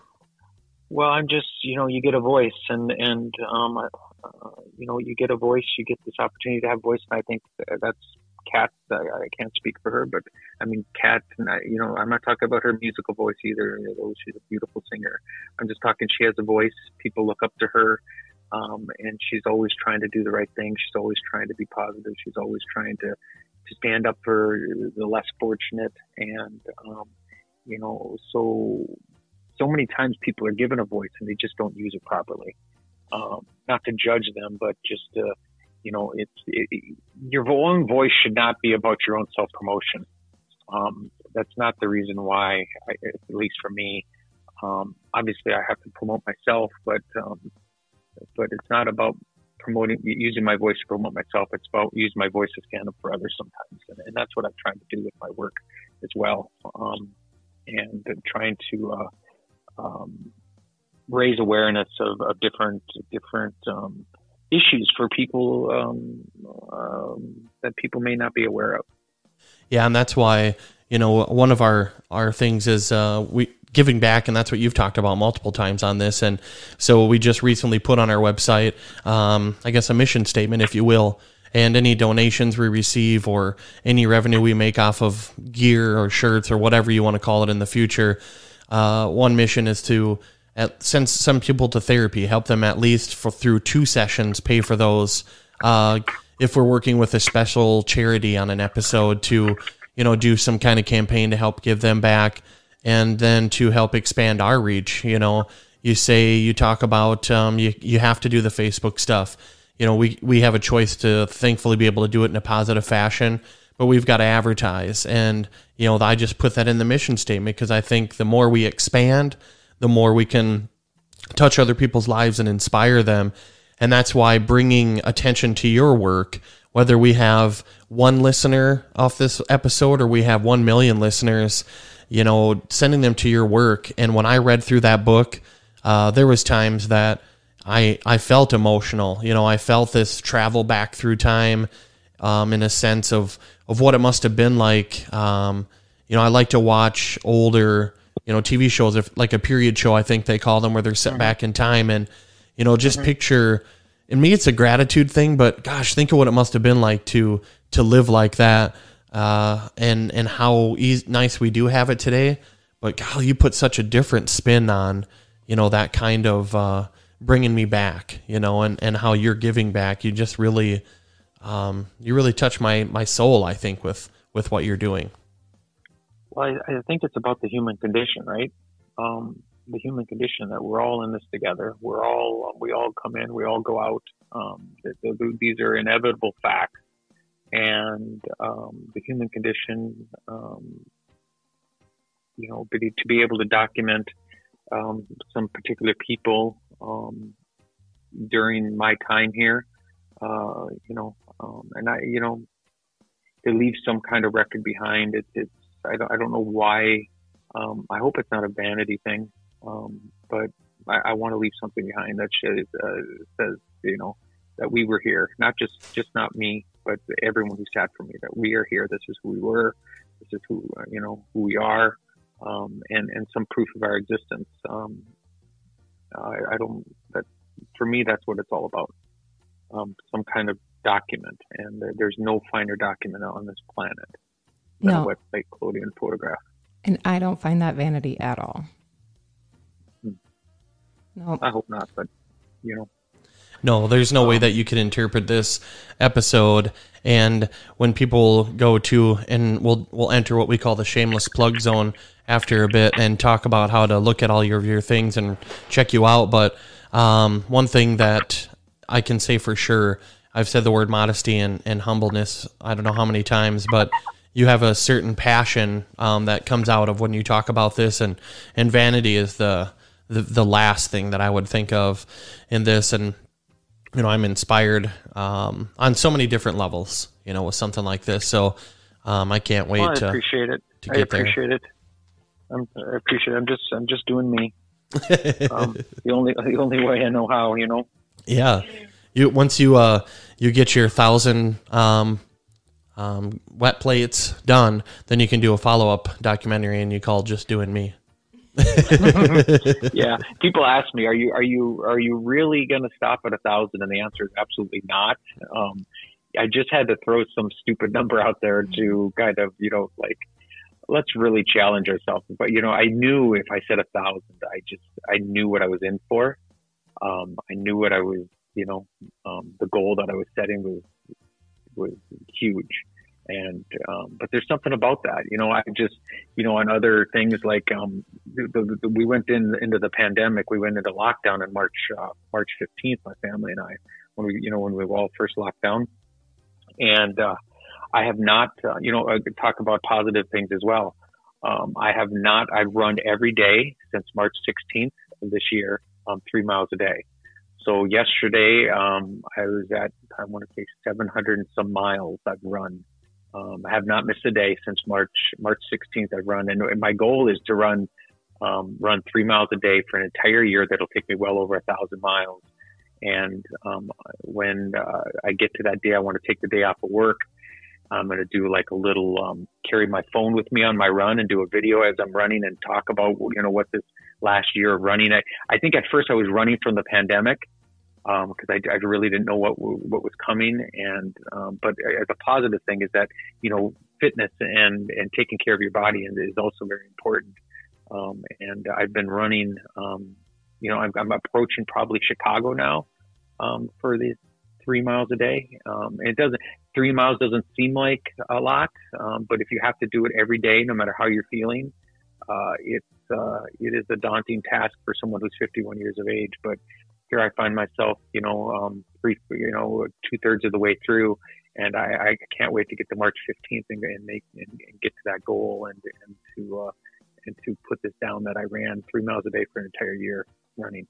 C: Well, I'm just, you know, you get a voice and, and, um, uh, you know, you get a voice, you get this opportunity to have voice. And I think that's Kat, I, I can't speak for her, but I mean, Kat, you know, I'm not talking about her musical voice either. You know, she's a beautiful singer. I'm just talking, she has a voice. People look up to her. Um, and she's always trying to do the right thing. She's always trying to be positive. She's always trying to, to stand up for the less fortunate. And, um, you know, so, so many times people are given a voice and they just don't use it properly. Um, not to judge them, but just to, you know, it's it, your own voice should not be about your own self promotion. Um, that's not the reason why, I, at least for me. Um, obviously, I have to promote myself, but um, but it's not about promoting using my voice to promote myself. It's about using my voice to stand up for others sometimes, and, and that's what I'm trying to do with my work as well, um, and trying to uh, um, raise awareness of, of different different um, issues for people um, um, that people may not be aware of.
A: Yeah, and that's why you know one of our our things is uh, we giving back, and that's what you've talked about multiple times on this. And so we just recently put on our website, um, I guess, a mission statement, if you will. And any donations we receive or any revenue we make off of gear or shirts or whatever you want to call it in the future, uh, one mission is to at, send some people to therapy, help them at least for through two sessions, pay for those. Uh, if we're working with a special charity on an episode to, you know, do some kind of campaign to help give them back and then to help expand our reach, you know, you say you talk about um, you, you have to do the Facebook stuff. You know, we, we have a choice to thankfully be able to do it in a positive fashion, but we've got to advertise. And, you know, I just put that in the mission statement because I think the more we expand, the more we can touch other people's lives and inspire them. And that's why bringing attention to your work, whether we have one listener off this episode or we have 1 million listeners, you know, sending them to your work. And when I read through that book, uh, there was times that I I felt emotional. You know, I felt this travel back through time, um, in a sense of of what it must have been like. Um, you know, I like to watch older, you know, TV shows, if like a period show, I think they call them, where they're set back in time, and you know, just picture. In me, it's a gratitude thing, but gosh, think of what it must have been like to to live like that, uh, and and how easy, nice we do have it today. But God, you put such a different spin on, you know, that kind of uh, bringing me back, you know, and and how you're giving back. You just really, um, you really touch my my soul. I think with with what you're doing.
C: Well, I, I think it's about the human condition, right? Um, the human condition that we're all in this together. We're all we all come in, we all go out. Um, th- th- these are inevitable facts, and um, the human condition. Um, you know, to be, to be able to document um, some particular people um, during my time here, uh, you know, um, and I, you know, to leave some kind of record behind. It's, it's I don't, I don't know why. Um, I hope it's not a vanity thing, um, but I, I want to leave something behind that shows, uh, says, you know, that we were here, not just just not me, but everyone who sat for me. That we are here. This is who we were. This is who you know who we are, um, and and some proof of our existence. Um, I, I don't. That for me, that's what it's all about. Um, some kind of document, and there, there's no finer document on this planet than
B: No.
C: a wet plate collodion photograph.
B: And I don't find that vanity at all.
C: Hmm.
B: No,
C: I hope not, but you know,
A: No, there's no way that you can interpret this episode. And when people go to, and we'll we'll enter what we call the shameless plug zone after a bit, and talk about how to look at all your your things and check you out. But um, one thing that I can say for sure, I've said the word modesty and, and humbleness. I don't know how many times, but you have a certain passion um, that comes out of when you talk about this, and and vanity is the the, the last thing that I would think of in this, and you know, I'm inspired um, on so many different levels, you know, with something like this. So um, I can't wait
C: well, I
A: to.
C: appreciate it. I
A: get there.
C: appreciate it. I'm, I appreciate it. I'm just I'm just doing me. <laughs> um, the only the only way I know how, you know.
A: Yeah, you once you uh you get your thousand um, um, wet plates done, then you can do a follow up documentary, and you call just doing me. <laughs>
C: yeah, people ask me, "Are you are you are you really going to stop at a thousand? And the answer is absolutely not. Um, I just had to throw some stupid number out there to kind of you know like let's really challenge ourselves. But you know, I knew if I said a thousand, I just I knew what I was in for. Um, I knew what I was, you know, um, the goal that I was setting was was huge. And um, but there's something about that, you know. I just, you know, on other things like um, the, the, the, we went in into the pandemic. We went into lockdown on March uh, March 15th. My family and I, when we, you know, when we were all first locked down, and uh, I have not, uh, you know, I talk about positive things as well. Um, I have not. I've run every day since March 16th of this year, um, three miles a day. So yesterday, um, I was at, I want to say 700 and some miles I've run. Um, I have not missed a day since March, March 16th I've run. And, my goal is to run, um, run three miles a day for an entire year. That'll take me well over a thousand miles. And, um, when, uh, I get to that day, I want to take the day off of work. I'm going to do like a little, um, carry my phone with me on my run and do a video as I'm running and talk about, you know, what this last year of running. I, I think at first I was running from the pandemic because um, I, I really didn't know what what was coming. And um, but as a positive thing is that you know fitness and and taking care of your body is, also very important. Um, and I've been running. Um, you know, I'm, I'm approaching probably Chicago now um, for these three miles a day. Um, it doesn't three miles doesn't seem like a lot, um, but if you have to do it every day, no matter how you're feeling, uh, it's uh, it is a daunting task for someone who's 51 years of age. But here I find myself, you know, um, three, you know, two thirds of the way through, and I, I can't wait to get to March 15th and, and make and, and get to that goal and and to uh, and to put this down that I ran three miles a day for an entire year running.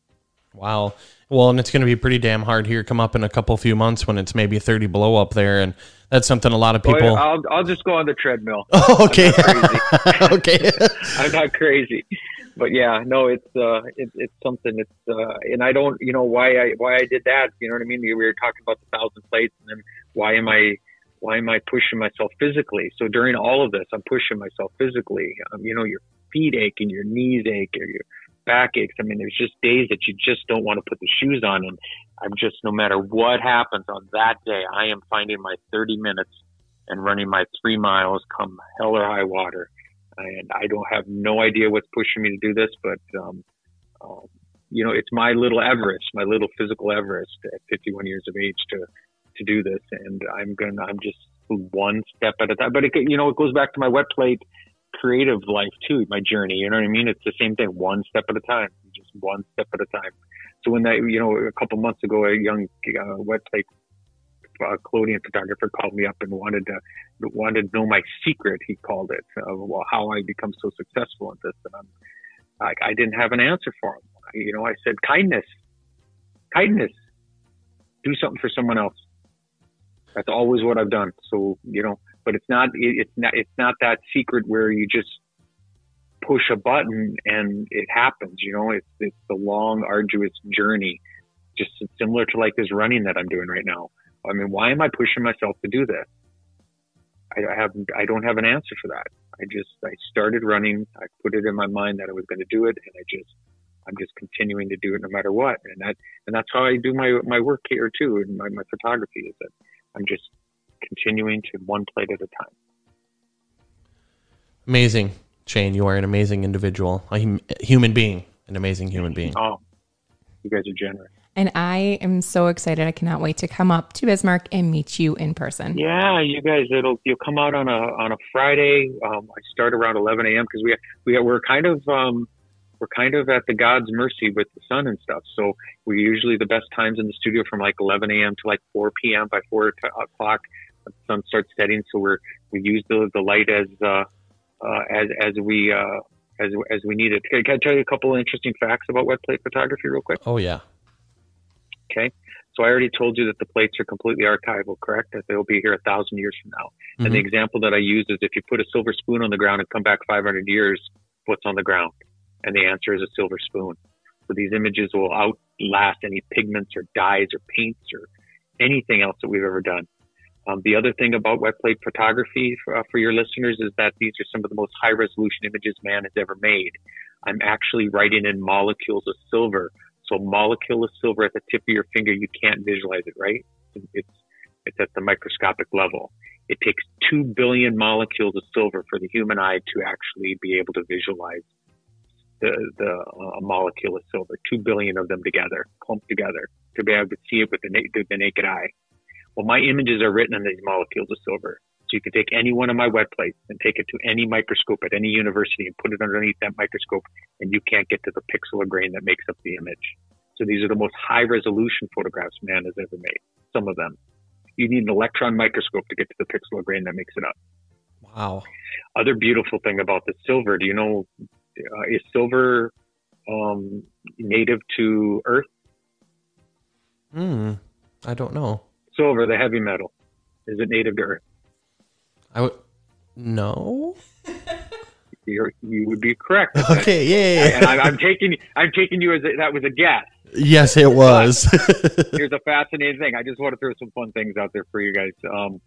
A: Wow. Well, and it's going to be pretty damn hard here. Come up in a couple few months when it's maybe 30 below up there, and that's something a lot of people.
C: Oh, yeah, I'll I'll just go on the treadmill.
A: Oh, okay.
C: I'm
A: okay.
C: I'm not crazy. <laughs> <laughs> but yeah, no, it's uh, it, it's something. It's uh, and I don't, you know, why I why I did that. You know what I mean? We were talking about the thousand plates, and then why am I why am I pushing myself physically? So during all of this, I'm pushing myself physically. Um, you know, your feet ache and your knees ache or your back aches. I mean, there's just days that you just don't want to put the shoes on, and I'm just no matter what happens on that day, I am finding my 30 minutes and running my three miles, come hell or high water and I don't have no idea what's pushing me to do this, but um, um, you know, it's my little Everest, my little physical Everest at 51 years of age to to do this, and I'm gonna, I'm just one step at a time. But it, you know, it goes back to my wet plate creative life too, my journey. You know what I mean? It's the same thing, one step at a time, just one step at a time. So when that, you know, a couple months ago, a young uh, wet plate uh, Collodion photographer called me up and wanted to wanted to know my secret. He called it of well, how I become so successful at this, and I'm like I didn't have an answer for him. You know, I said kindness, kindness, do something for someone else. That's always what I've done. So you know, but it's not it's not it's not that secret where you just push a button and it happens. You know, it's it's the long, arduous journey, just similar to like this running that I'm doing right now. I mean, why am I pushing myself to do this? I, have, I don't have an answer for that. I just, I started running. I put it in my mind that I was going to do it, and I just, I'm just continuing to do it no matter what. And that, and that's how I do my my work here too, and my, my photography is that I'm just continuing to one plate at a time.
A: Amazing, Shane. You are an amazing individual, a hum, human being, an amazing human being.
C: Oh, you guys are generous.
B: And I am so excited. I cannot wait to come up to Bismarck and meet you in person.
C: Yeah, you guys, it'll you'll come out on a on a Friday. Um, I start around 11 a.m. because we we we're kind of um, we're kind of at the God's mercy with the sun and stuff. So we're usually the best times in the studio from like 11 a.m. to like 4 p.m. By 4 o'clock, the sun starts setting. So we're we use the the light as uh, uh, as as we uh, as as we need it. Can I tell you a couple of interesting facts about wet plate photography, real quick?
A: Oh yeah.
C: Okay. So I already told you that the plates are completely archival, correct? That they'll be here a thousand years from now. Mm-hmm. And the mm-hmm. example that I use is if you put a silver spoon on the ground and come back 500 years, what's on the ground? And the answer is a silver spoon. So these images will outlast any pigments or dyes or paints or anything else that we've ever done. Um, the other thing about wet plate photography for, uh, for your listeners is that these are some of the most high resolution images man has ever made. I'm actually writing in molecules of silver so molecule of silver at the tip of your finger, you can't visualize it, right? It's, it's at the microscopic level. It takes two billion molecules of silver for the human eye to actually be able to visualize the, the uh, molecule of silver, two billion of them together, clumped together to be able to see it with the, na- the naked eye. Well, my images are written on these molecules of silver. You can take any one of my wet plates and take it to any microscope at any university and put it underneath that microscope, and you can't get to the pixel of grain that makes up the image. So these are the most high resolution photographs man has ever made. Some of them. You need an electron microscope to get to the pixel of grain that makes it up.
A: Wow.
C: Other beautiful thing about the silver, do you know, uh, is silver um, native to Earth?
A: Hmm. I don't know.
C: Silver, the heavy metal, is it native to Earth?
A: I would no.
C: You're, you would be correct. <laughs>
A: Okay, yeah, yeah.
C: And I, am taking I'm taking you as a, that was a guess.
A: Yes, it was. <laughs>
C: here's a fascinating thing. I just want to throw some fun things out there for you guys. Um,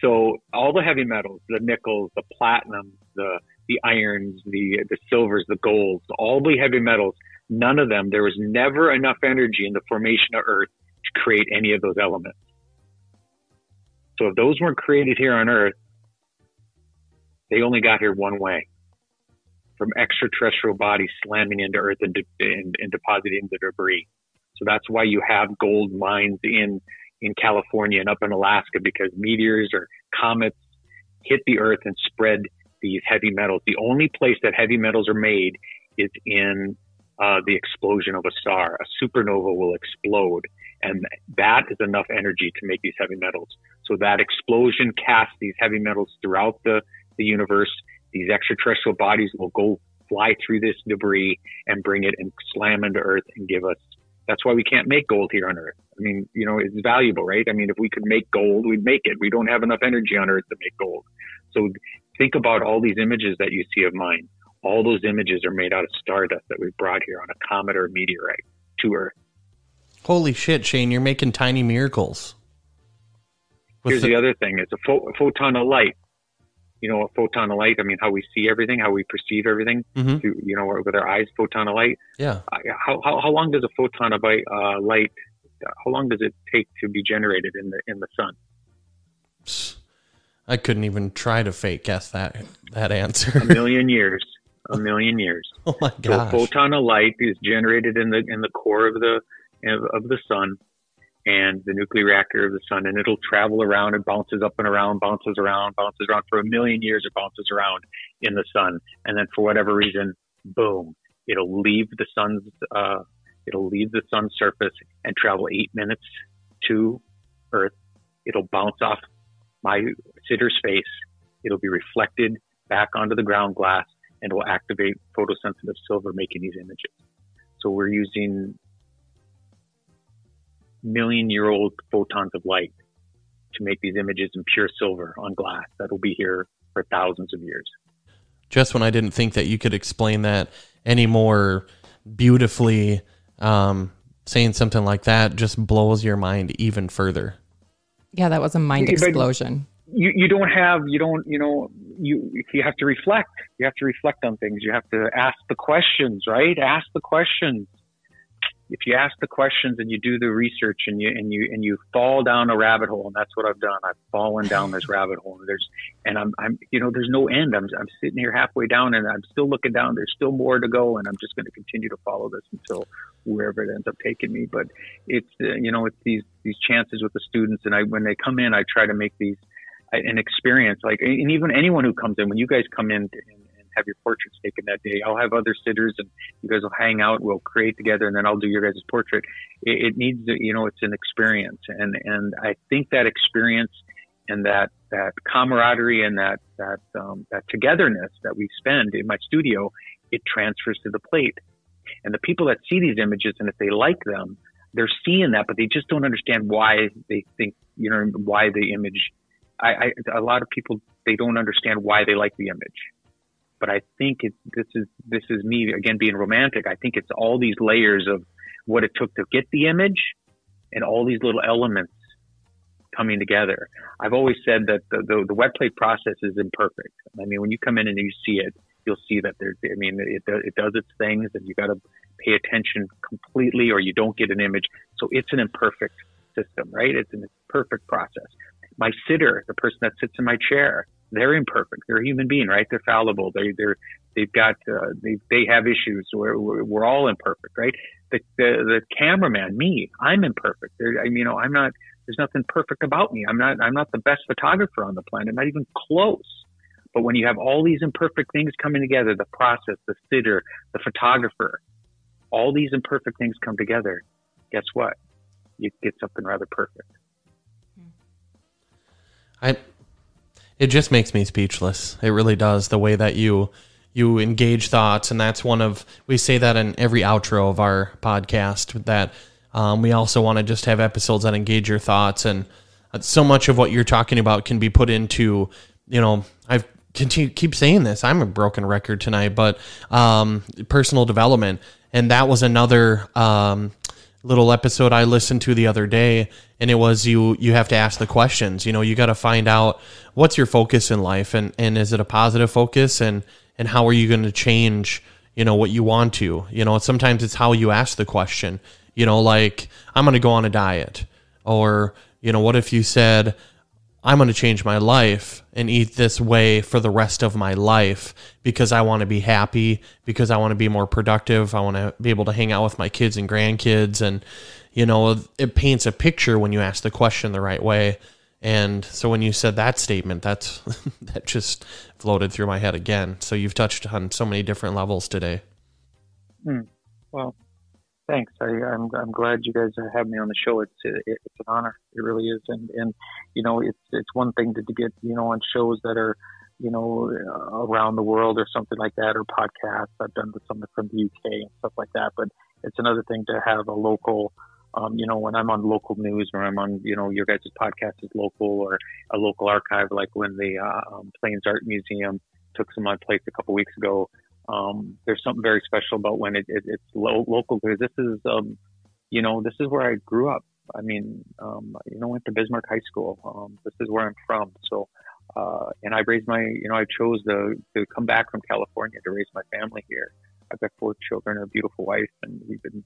C: so all the heavy metals, the nickels, the platinum, the the irons, the the silvers, the golds, all the heavy metals, none of them. There was never enough energy in the formation of Earth to create any of those elements. So if those weren't created here on Earth, they only got here one way from extraterrestrial bodies slamming into Earth and, de- and, and depositing the debris. So that's why you have gold mines in in California and up in Alaska because meteors or comets hit the Earth and spread these heavy metals. The only place that heavy metals are made is in uh, the explosion of a star. A supernova will explode, and that is enough energy to make these heavy metals. So that explosion casts these heavy metals throughout the the universe. These extraterrestrial bodies will go fly through this debris and bring it and slam into Earth and give us. That's why we can't make gold here on Earth. I mean, you know, it's valuable, right? I mean, if we could make gold, we'd make it. We don't have enough energy on Earth to make gold. So think about all these images that you see of mine. All those images are made out of stardust that we brought here on a comet or a meteorite to Earth.
A: Holy shit, Shane! You're making tiny miracles.
C: Here's the, the, other thing: it's a, pho- a, photon of light. You know, a photon of light. I mean, how we see everything, how we perceive everything. Mm-hmm. Through, you know, with our eyes, photon of light.
A: Yeah.
C: How how, how long does a photon of uh, light? How long does it take to be generated in the in the sun?
A: I couldn't even try to fake guess that that answer.
C: a million years. A million years. <laughs>
A: Oh my god!
C: So a photon of light is generated in the in the core of the of the sun and the nuclear reactor of the sun, and it'll travel around and bounces up and around, bounces around, bounces around for a million years. It bounces around in the sun, and then for whatever reason, boom, it'll leave the sun's uh, it'll leave the sun's surface and travel eight minutes to Earth. It'll bounce off my sitter's face. It'll be reflected back onto the ground glass and will activate photosensitive silver, making these images. So we're using million year old photons of light to make these images in pure silver on glass that will be here for thousands of years.
A: Just when I didn't think that you could explain that any more beautifully, um, saying something like that just blows your mind even further.
B: Yeah, that was a mind explosion.
C: You, you don't have you don't you know you you have to reflect you have to reflect on things you have to ask the questions right ask the questions if you ask the questions and you do the research and you and you and you fall down a rabbit hole, and that's what I've done. I've fallen down this <laughs> rabbit hole. And there's and I'm I'm you know there's no end. I'm I'm sitting here halfway down and I'm still looking down. There's still more to go, and I'm just going to continue to follow this until wherever it ends up taking me. But it's uh, you know it's these these chances with the students, and I when they come in, I try to make these an experience. Like and even anyone who comes in, when you guys come in and have your portraits taken that day. I'll have other sitters and you guys will hang out. We'll create together and then I'll do your guys' portrait. It, it needs, you know, it's an experience. And, and I think that experience and that, that camaraderie and that, that, um, that togetherness that we spend in my studio, it transfers to the plate. And the people that see these images and if they like them, they're seeing that, but they just don't understand why they think, you know, why the image I, I, a lot of people they don't understand why they like the image. But I think it, this is this is me again being romantic. I think it's all these layers of what it took to get the image, and all these little elements coming together. I've always said that the, the, the wet plate process is imperfect. I mean, when you come in and you see it, you'll see that there. I mean, it it does its things, and you got to pay attention completely, or you don't get an image. So it's an imperfect system, right? It's an imperfect process. My sitter, the person that sits in my chair, they're imperfect. They're a human being, right? They're fallible. They they're they've got uh, they they have issues. We're we're all imperfect, right? The the, the cameraman, me, I'm imperfect. There, I mean, you know, I'm not. There's nothing perfect about me. I'm not. I'm not the best photographer on the planet. Not even close. But when you have all these imperfect things coming together, the process, the sitter, the photographer, all these imperfect things come together. Guess what? You get something rather perfect.
A: I it just makes me speechless. It really does. The way that you you engage thoughts, and that's one of we say that in every outro of our podcast. That um, we also want to just have episodes that engage your thoughts, and so much of what you're talking about can be put into you know I've continue keep saying this. I'm a broken record tonight, but um, personal development, and that was another um, little episode I listened to the other day, and it was you you have to ask the questions. You know, you got to find out what's your focus in life, and and is it a positive focus, and and how are you going to change you know what you want to you know sometimes it's how you ask the question you know like i'm going to go on a diet or you know what if you said I'm going to change my life and eat this way for the rest of my life because I want to be happy, because I want to be more productive. I want to be able to hang out with my kids and grandkids. And, you know, it paints a picture when you ask the question the right way. And so when you said that statement, that's <laughs> that just floated through my head again. So you've touched on so many different levels today.
C: Hmm. Well, thanks. I, am I'm, I'm glad you guys have me on the show. It's it, it's an honor. It really is. And and you know it's it's one thing to, to get you know on shows that are you know around the world or something like that or podcasts. I've done some from the UK and stuff like that. But it's another thing to have a local. Um, you know, when I'm on local news or I'm on, you know, your guys' podcast is local or a local archive, like when the uh, um, Plains Art Museum took some of my place a couple weeks ago um, there's something very special about when it, it, it's lo- local because this is, um, you know, this is where I grew up. I mean, um, you know, went to Bismarck High School. Um, this is where I'm from. So, uh, and I raised my, you know, I chose to, to come back from California to raise my family here. I've got four children a beautiful wife, and we've been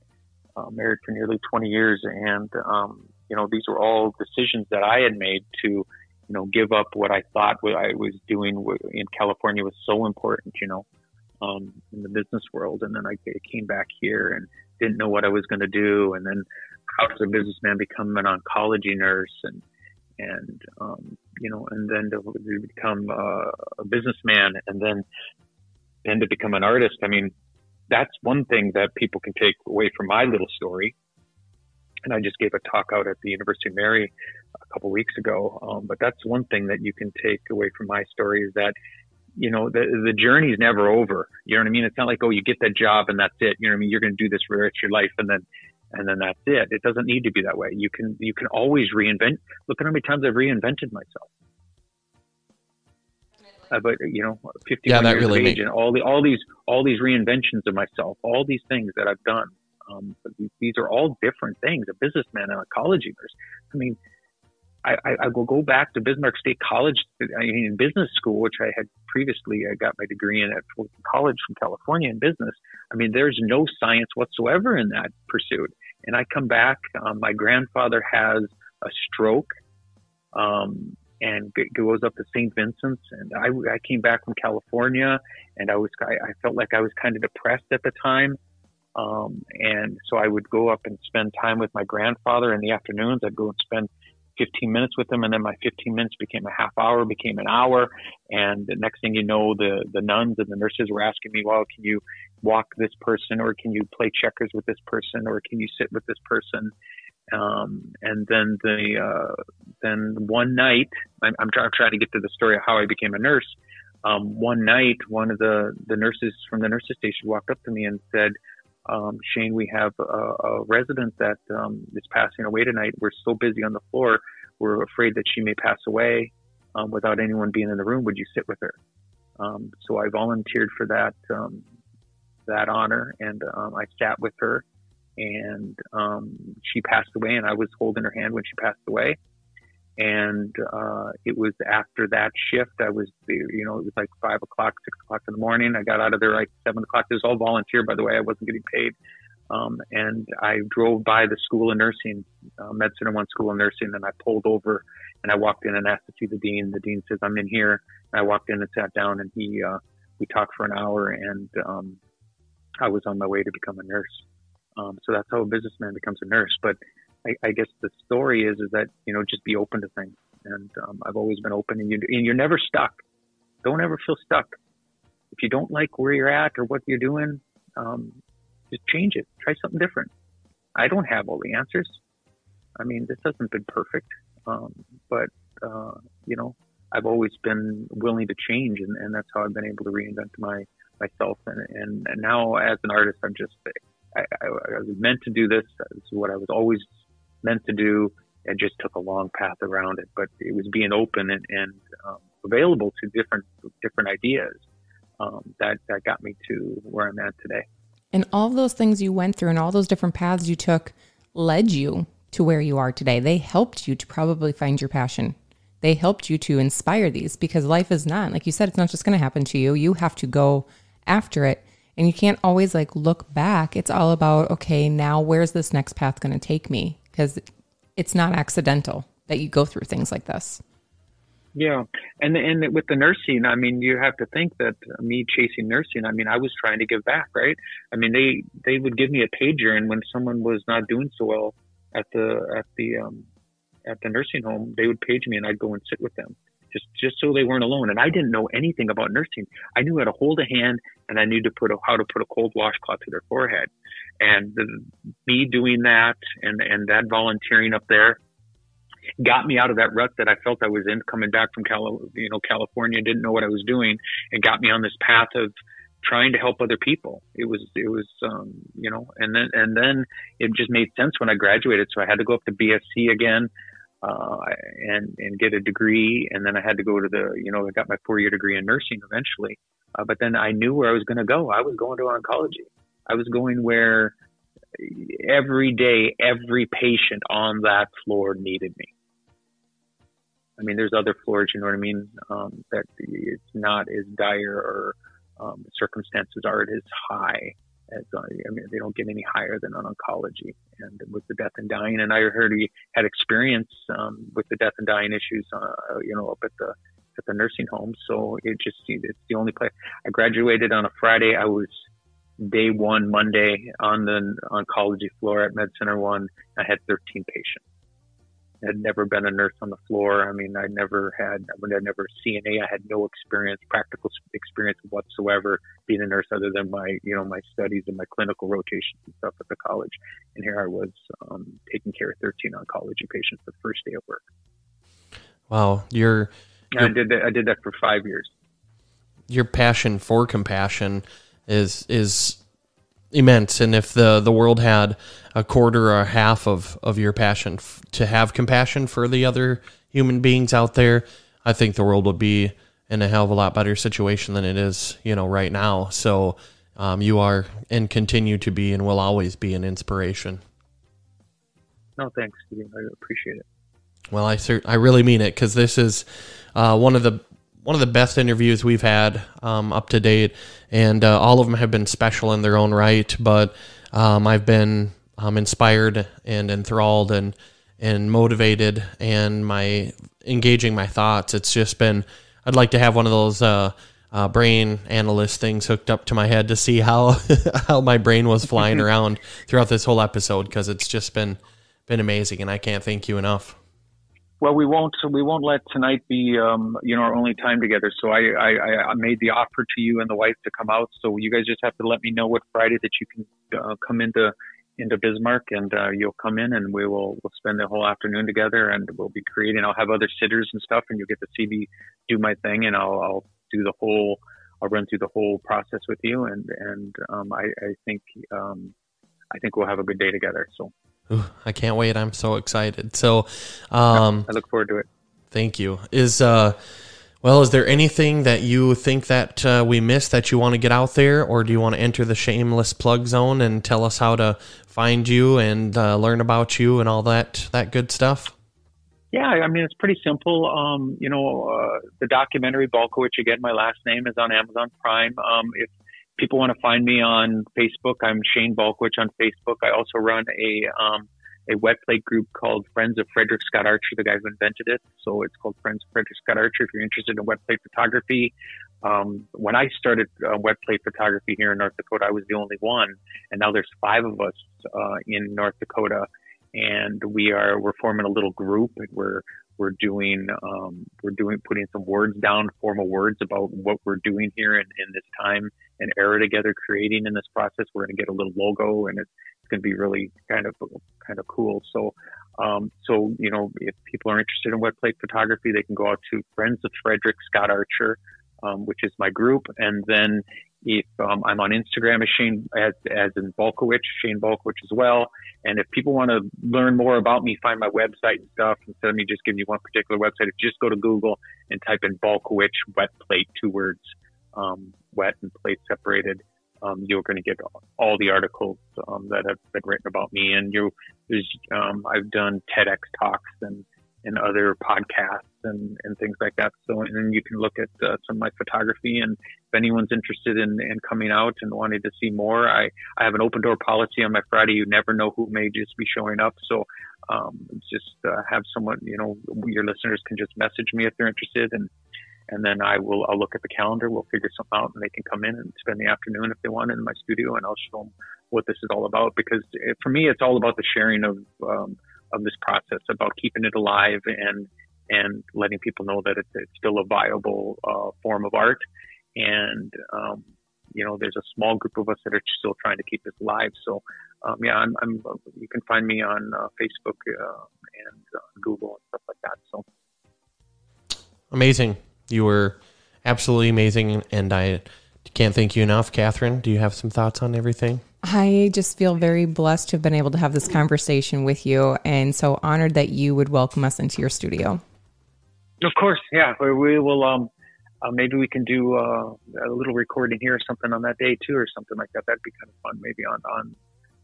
C: uh, married for nearly 20 years. And, um, you know, these were all decisions that I had made to, you know, give up what I thought what I was doing in California was so important, you know, um, in the business world. And then I came back here and didn't know what I was going to do. And then how does a businessman become an oncology nurse and, and, um, you know, and then to become uh, a businessman and then, then to become an artist. I mean, that's one thing that people can take away from my little story. And I just gave a talk out at the University of Mary a couple weeks ago. Um, but that's one thing that you can take away from my story is that, you know, the, the journey is never over. You know what I mean? It's not like, oh, you get that job and that's it. You know what I mean? You're going to do this for the rest of your life and then, and then that's it. It doesn't need to be that way. You can, you can always reinvent. Look at how many times I've reinvented myself about you know 51 yeah, that years really of age and all the all these all these reinventions of myself, all these things that I've done. Um, these are all different things. A businessman and a college nurse. I mean, I, I, will go back to Bismarck State College I mean, in business school, which I had previously. I got my degree in at college from California in business. I mean, there's no science whatsoever in that pursuit. And I come back. Um, my grandfather has a stroke. Um, and goes up to St. Vincent's. And I, I came back from California and I was, I, I felt like I was kind of depressed at the time. Um, and so I would go up and spend time with my grandfather in the afternoons. I'd go and spend 15 minutes with them, And then my 15 minutes became a half hour, became an hour. And the next thing you know, the, the nuns and the nurses were asking me, well, can you walk this person or can you play checkers with this person or can you sit with this person? Um, and then the uh, then one night, I'm, I'm, trying, I'm, trying to get to the story of how I became a nurse. Um, one night, one of the the nurses from the nurses station walked up to me and said, um, "Shane, we have a, a resident that um, is passing away tonight. We're so busy on the floor, we're afraid that she may pass away um, without anyone being in the room. Would you sit with her?" Um, so I volunteered for that that honor, and I sat with her and um, she passed away, and I was holding her hand when she passed away. And uh, it was after that shift. I was, you know, it was like five o'clock, six o'clock in the morning. I got out of there like seven o'clock. It was all volunteer, by the way. I wasn't getting paid. Um, and I drove by the school of nursing, uh, Med Center One School of Nursing, and I pulled over and I walked in and asked to see the dean. The dean says, "I'm in here." And I walked in and sat down, and he, uh, we talked for an hour, and um, I was on my way to become a nurse. Um, so that's how a businessman becomes a nurse. But I, I, guess the story is is that you know just be open to things, and um, I've always been open, and you and you're never stuck. Don't ever feel stuck. If you don't like where you're at or what you're doing, um, just change it. Try something different. I don't have all the answers. I mean, this hasn't been perfect, um, but uh, you know, I've always been willing to change, and, and that's how I've been able to reinvent my myself. And, and, and now, as an artist, I'm just I, I, I was meant to do this. This is what I was always meant to do. and just took a long path around it, but it was being open and, and um, available to different different ideas um, that that got me to where I'm at today.
B: And all those things you went through and all those different paths you took led you to where you are today. They helped you to probably find your passion. They helped you to inspire these because life is not, like you said, it's not just going to happen to you. You have to go after it. And you can't always like look back. It's all about, okay, now where's this next path going to take me? Because it's not accidental that you go through things like this.
C: Yeah, and and with the nursing, I mean, you have to think that me chasing nursing. I mean, I was trying to give back, right? I mean, they they would give me a pager, and when someone was not doing so well at the at the um, at the nursing home, they would page me, and I'd go and sit with them just just so they weren't alone. And I didn't know anything about nursing. I knew how to hold a hand, and I knew to put a, how to put a cold washcloth to their forehead. And me doing that and and that volunteering up there got me out of that rut that I felt I was in coming back from Cal, you know California. Didn't know what I was doing, and got me on this path of trying to help other people. It was it was um, you know, and then and then it just made sense when I graduated. So I had to go up to BSC again uh, and and get a degree, and then I had to go to the you know I got my four year degree in nursing eventually, Uh, but then I knew where I was going to go. I was going to oncology. I was going where every day, every patient on that floor needed me. I mean, there's other floors, you know what I mean, um, that it's not as dire or um, circumstances aren't as high as uh, I mean, they don't get any higher than on oncology. And with the death and dying, and I heard he had experience um, with the death and dying issues, uh, you know, up at the at the nursing home. So it just it's the only place. I graduated on a Friday. I was day one Monday on the oncology floor at Med Center One. I had 13 patients. I had never been a nurse on the floor. I mean, I never had, I mean, I never CNA. I had no experience, practical experience whatsoever being a nurse other than my, you know, my studies and my clinical rotations and stuff at the college. And here I was um, taking care of 13 oncology patients the first day of work.
A: Wow. You're,
C: I did that. I did that for five years.
A: Your passion for compassion is is immense, and if the the world had a quarter or a half of of your passion f- to have compassion for the other human beings out there, I think the world would be in a hell of a lot better situation than it is, you know, right now. So um, you are and continue to be and will always be an inspiration.
C: No, thanks, Steve. I appreciate it.
A: Well, I cert- I really mean it because this is uh, one of the one of the best interviews we've had um, up to date, and uh, all of them have been special in their own right. But um, I've been um, inspired and enthralled and and motivated, and my engaging my thoughts. It's just been. I'd like to have one of those. Uh, uh, brain analyst things hooked up to my head to see how <laughs> how my brain was flying <laughs> around throughout this whole episode because it's just been been amazing and I can't thank you enough.
C: Well, we won't. We won't let tonight be, um, you know, our only time together. So I, I, I made the offer to you and the wife to come out. So you guys just have to let me know what Friday that you can uh, come into into Bismarck, and uh, you'll come in, and we will we'll spend the whole afternoon together, and we'll be creating. I'll have other sitters and stuff, and you'll get to see me do my thing, and I'll, I'll do the whole. I'll run through the whole process with you, and and um, I, I think um, I think we'll have a good day together. So.
A: Ooh, I can't wait. I'm so excited. So, um,
C: I look forward to it.
A: Thank you. Is uh, well, is there anything that you think that uh, we missed that you want to get out there, or do you want to enter the shameless plug zone and tell us how to find you and uh, learn about you and all that that good stuff?
C: Yeah, I mean it's pretty simple. Um, you know, uh, the documentary Balkowitsch again. My last name is on Amazon Prime. Um, if people want to find me on Facebook, I'm Shane Balkowitsch on Facebook. I also run a um, a wet plate group called Friends of Frederick Scott Archer, the guy who invented it. So it's called Friends of Frederick Scott Archer. If you're interested in wet plate photography, um, when I started uh, wet plate photography here in North Dakota, I was the only one, and now there's five of us uh, in North Dakota, and we are we're forming a little group, and we're we're doing um, we're doing putting some words down, formal words about what we're doing here in, in this time and era together, creating in this process. We're going to get a little logo, and it's, it's going to be really kind of kind of cool. So, um, so you know, if people are interested in wet plate photography, they can go out to Friends of Frederick Scott Archer, um, which is my group, and then if um, I'm on Instagram as Shane as as in Balkowitsch, Shane Balkowitsch as well. And if people want to learn more about me, find my website and stuff instead of me just giving you one particular website, if you just go to Google and type in Balkowitsch wet plate, two words, um, wet and plate separated. Um, you're going to get all the articles um, that have been written about me, and you, um, I've done TEDx talks and and other podcasts and, and things like that. So, and then you can look at uh, some of my photography. And if anyone's interested in, in coming out and wanting to see more, I, I have an open door policy on my Friday. You never know who may just be showing up. So, um, just uh, have someone, you know, your listeners can just message me if they're interested and, and then I will, I'll look at the calendar. We'll figure something out and they can come in and spend the afternoon if they want in my studio and I'll show them what this is all about. Because it, for me, it's all about the sharing of, um, of this process about keeping it alive and and letting people know that it's, it's still a viable uh, form of art. And um, you know, there's a small group of us that are still trying to keep this alive. So um, yeah, I'm, I'm, you can find me on uh, Facebook uh, and uh, Google and stuff like that. So
A: amazing! You were absolutely amazing, and I can't thank you enough, Catherine. Do you have some thoughts on everything?
B: I just feel very blessed to have been able to have this conversation with you and so honored that you would welcome us into your studio.
C: Of course, yeah. We will um uh, maybe we can do uh, a little recording here or something on that day too, or something like that. That'd be kind of fun. Maybe on on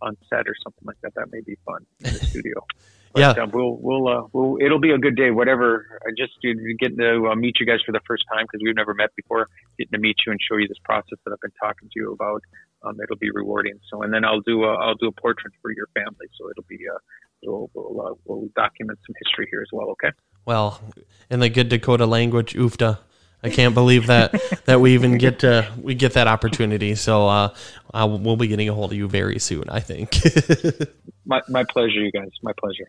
C: on set or something like that. That may be fun in the <laughs> studio. But,
A: Yeah.
C: uh, we'll we'll uh, we'll it'll be a good day. Whatever. I just getting to uh, meet you guys for the first time because we've never met before. Getting to meet you and show you this process that I've been talking to you about. Um, it'll be rewarding. So, and then I'll do a I'll do a portrait for your family. So it'll be uh, we'll we'll, uh, we'll document some history here as well. Okay.
A: Well, in the good Dakota language, oofta. I can't believe that that we even get to we get that opportunity. So uh, uh, we'll be getting a hold of you very soon. I think. <laughs>
C: My my pleasure, you guys. My pleasure.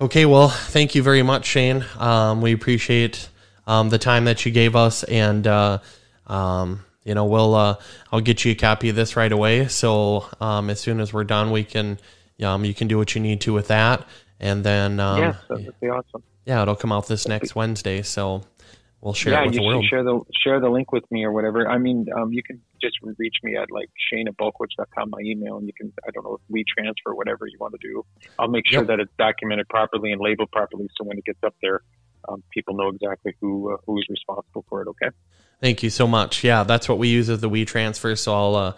A: okay. Well, thank you very much, Shane. Um, we appreciate um, the time that you gave us, and uh, um, you know we'll uh, I'll get you a copy of this right away. So um, as soon as we're done, we can um, you can do what you need to with that, and then um,
C: yes, that'd be awesome.
A: yeah, it'll come out this next Wednesday. So we'll share
C: yeah,
A: it with
C: you
A: the world.
C: should share the share the link with me or whatever. I mean, um, you can just reach me at like Shane at balkowitsch.com, my email, and you can I don't know we transfer whatever you want to do. I'll make sure
A: Yep.
C: that it's documented properly and labeled properly, so when it gets up there, um, people know exactly who uh, who is responsible for it. Okay.
A: Thank you so much. Yeah, that's what we use as the WeTransfer. So I'll uh,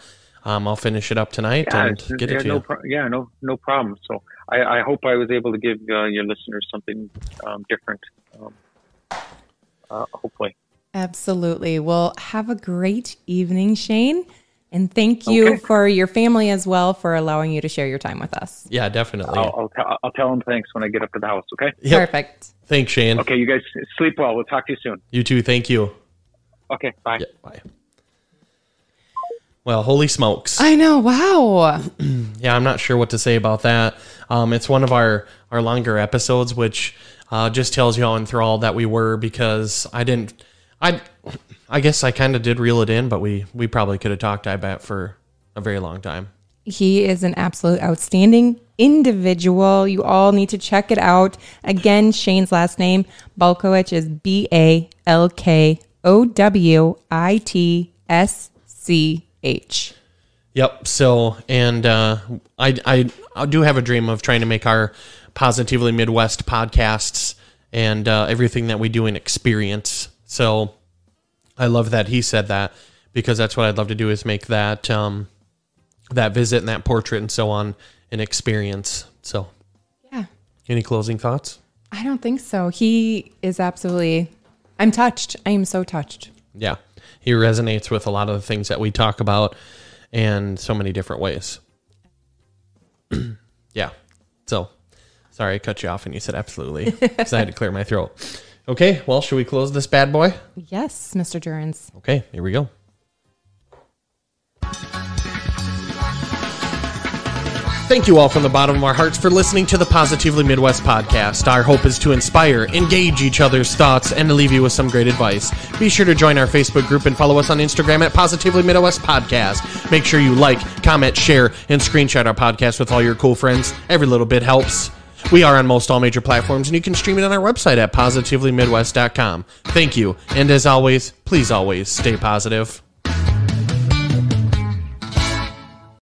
A: um, I'll finish it up tonight
C: Yeah,
A: and get
C: yeah,
A: it to
C: no
A: you.
C: pro- yeah, no, no problem. So I, I hope I was able to give uh, your listeners something um, different. Uh, hopefully.
B: Absolutely. Well, have a great evening, Shane. And thank you
C: Okay.
B: for your family as well for allowing you to share your time with us.
A: Yeah, definitely.
C: I'll, I'll, t- I'll tell them thanks when I get up to the house. Okay.
A: Yep.
B: Perfect.
A: Thanks, Shane.
C: Okay. You guys sleep well. We'll talk to you soon.
A: You too. Thank you.
C: Okay. Bye.
A: Yeah, bye. Well, holy smokes.
B: I know. Wow. <clears throat>
A: yeah, I'm not sure what to say about that. Um, it's one of our, our longer episodes, which uh, just tells you how enthralled that we were because I didn't. I I guess I kind of did reel it in, but we we probably could have talked. I bet for a very long time.
B: He is an absolute outstanding individual. You all need to check it out. Again, Shane's last name, Balkowitsch, is B A L K O W I T S C H.
A: Yep. So, and uh, I, I, I do have a dream of trying to make our Positively Midwest podcasts and uh, everything that we do in experience. So, I love that he said that because that's what I'd love to do is make that um, that visit and that portrait and so on an experience. So,
B: Yeah.
A: any closing thoughts?
B: I don't think so. He is absolutely, I'm touched. I am so touched.
A: Yeah, he resonates with a lot of the things that we talk about in so many different ways. <clears throat> yeah. So, sorry I cut you off and you said absolutely because I had to clear my throat. Okay, well, should we close this bad boy?
B: Yes, Mr. Jurrens.
A: Okay, here we go. Thank you all from the bottom of our hearts for listening to the Positively Midwest podcast. Our hope is to inspire, engage each other's thoughts, and to leave you with some great advice. Be sure to join our Facebook group and follow us on Instagram at Positively Midwest Podcast. Make sure you like, comment, share, and screenshot our podcast with all your cool friends. Every little bit helps. We are on most all major platforms, and you can stream it on our website at positivelymidwest.com. Thank you, and as always, please always stay positive.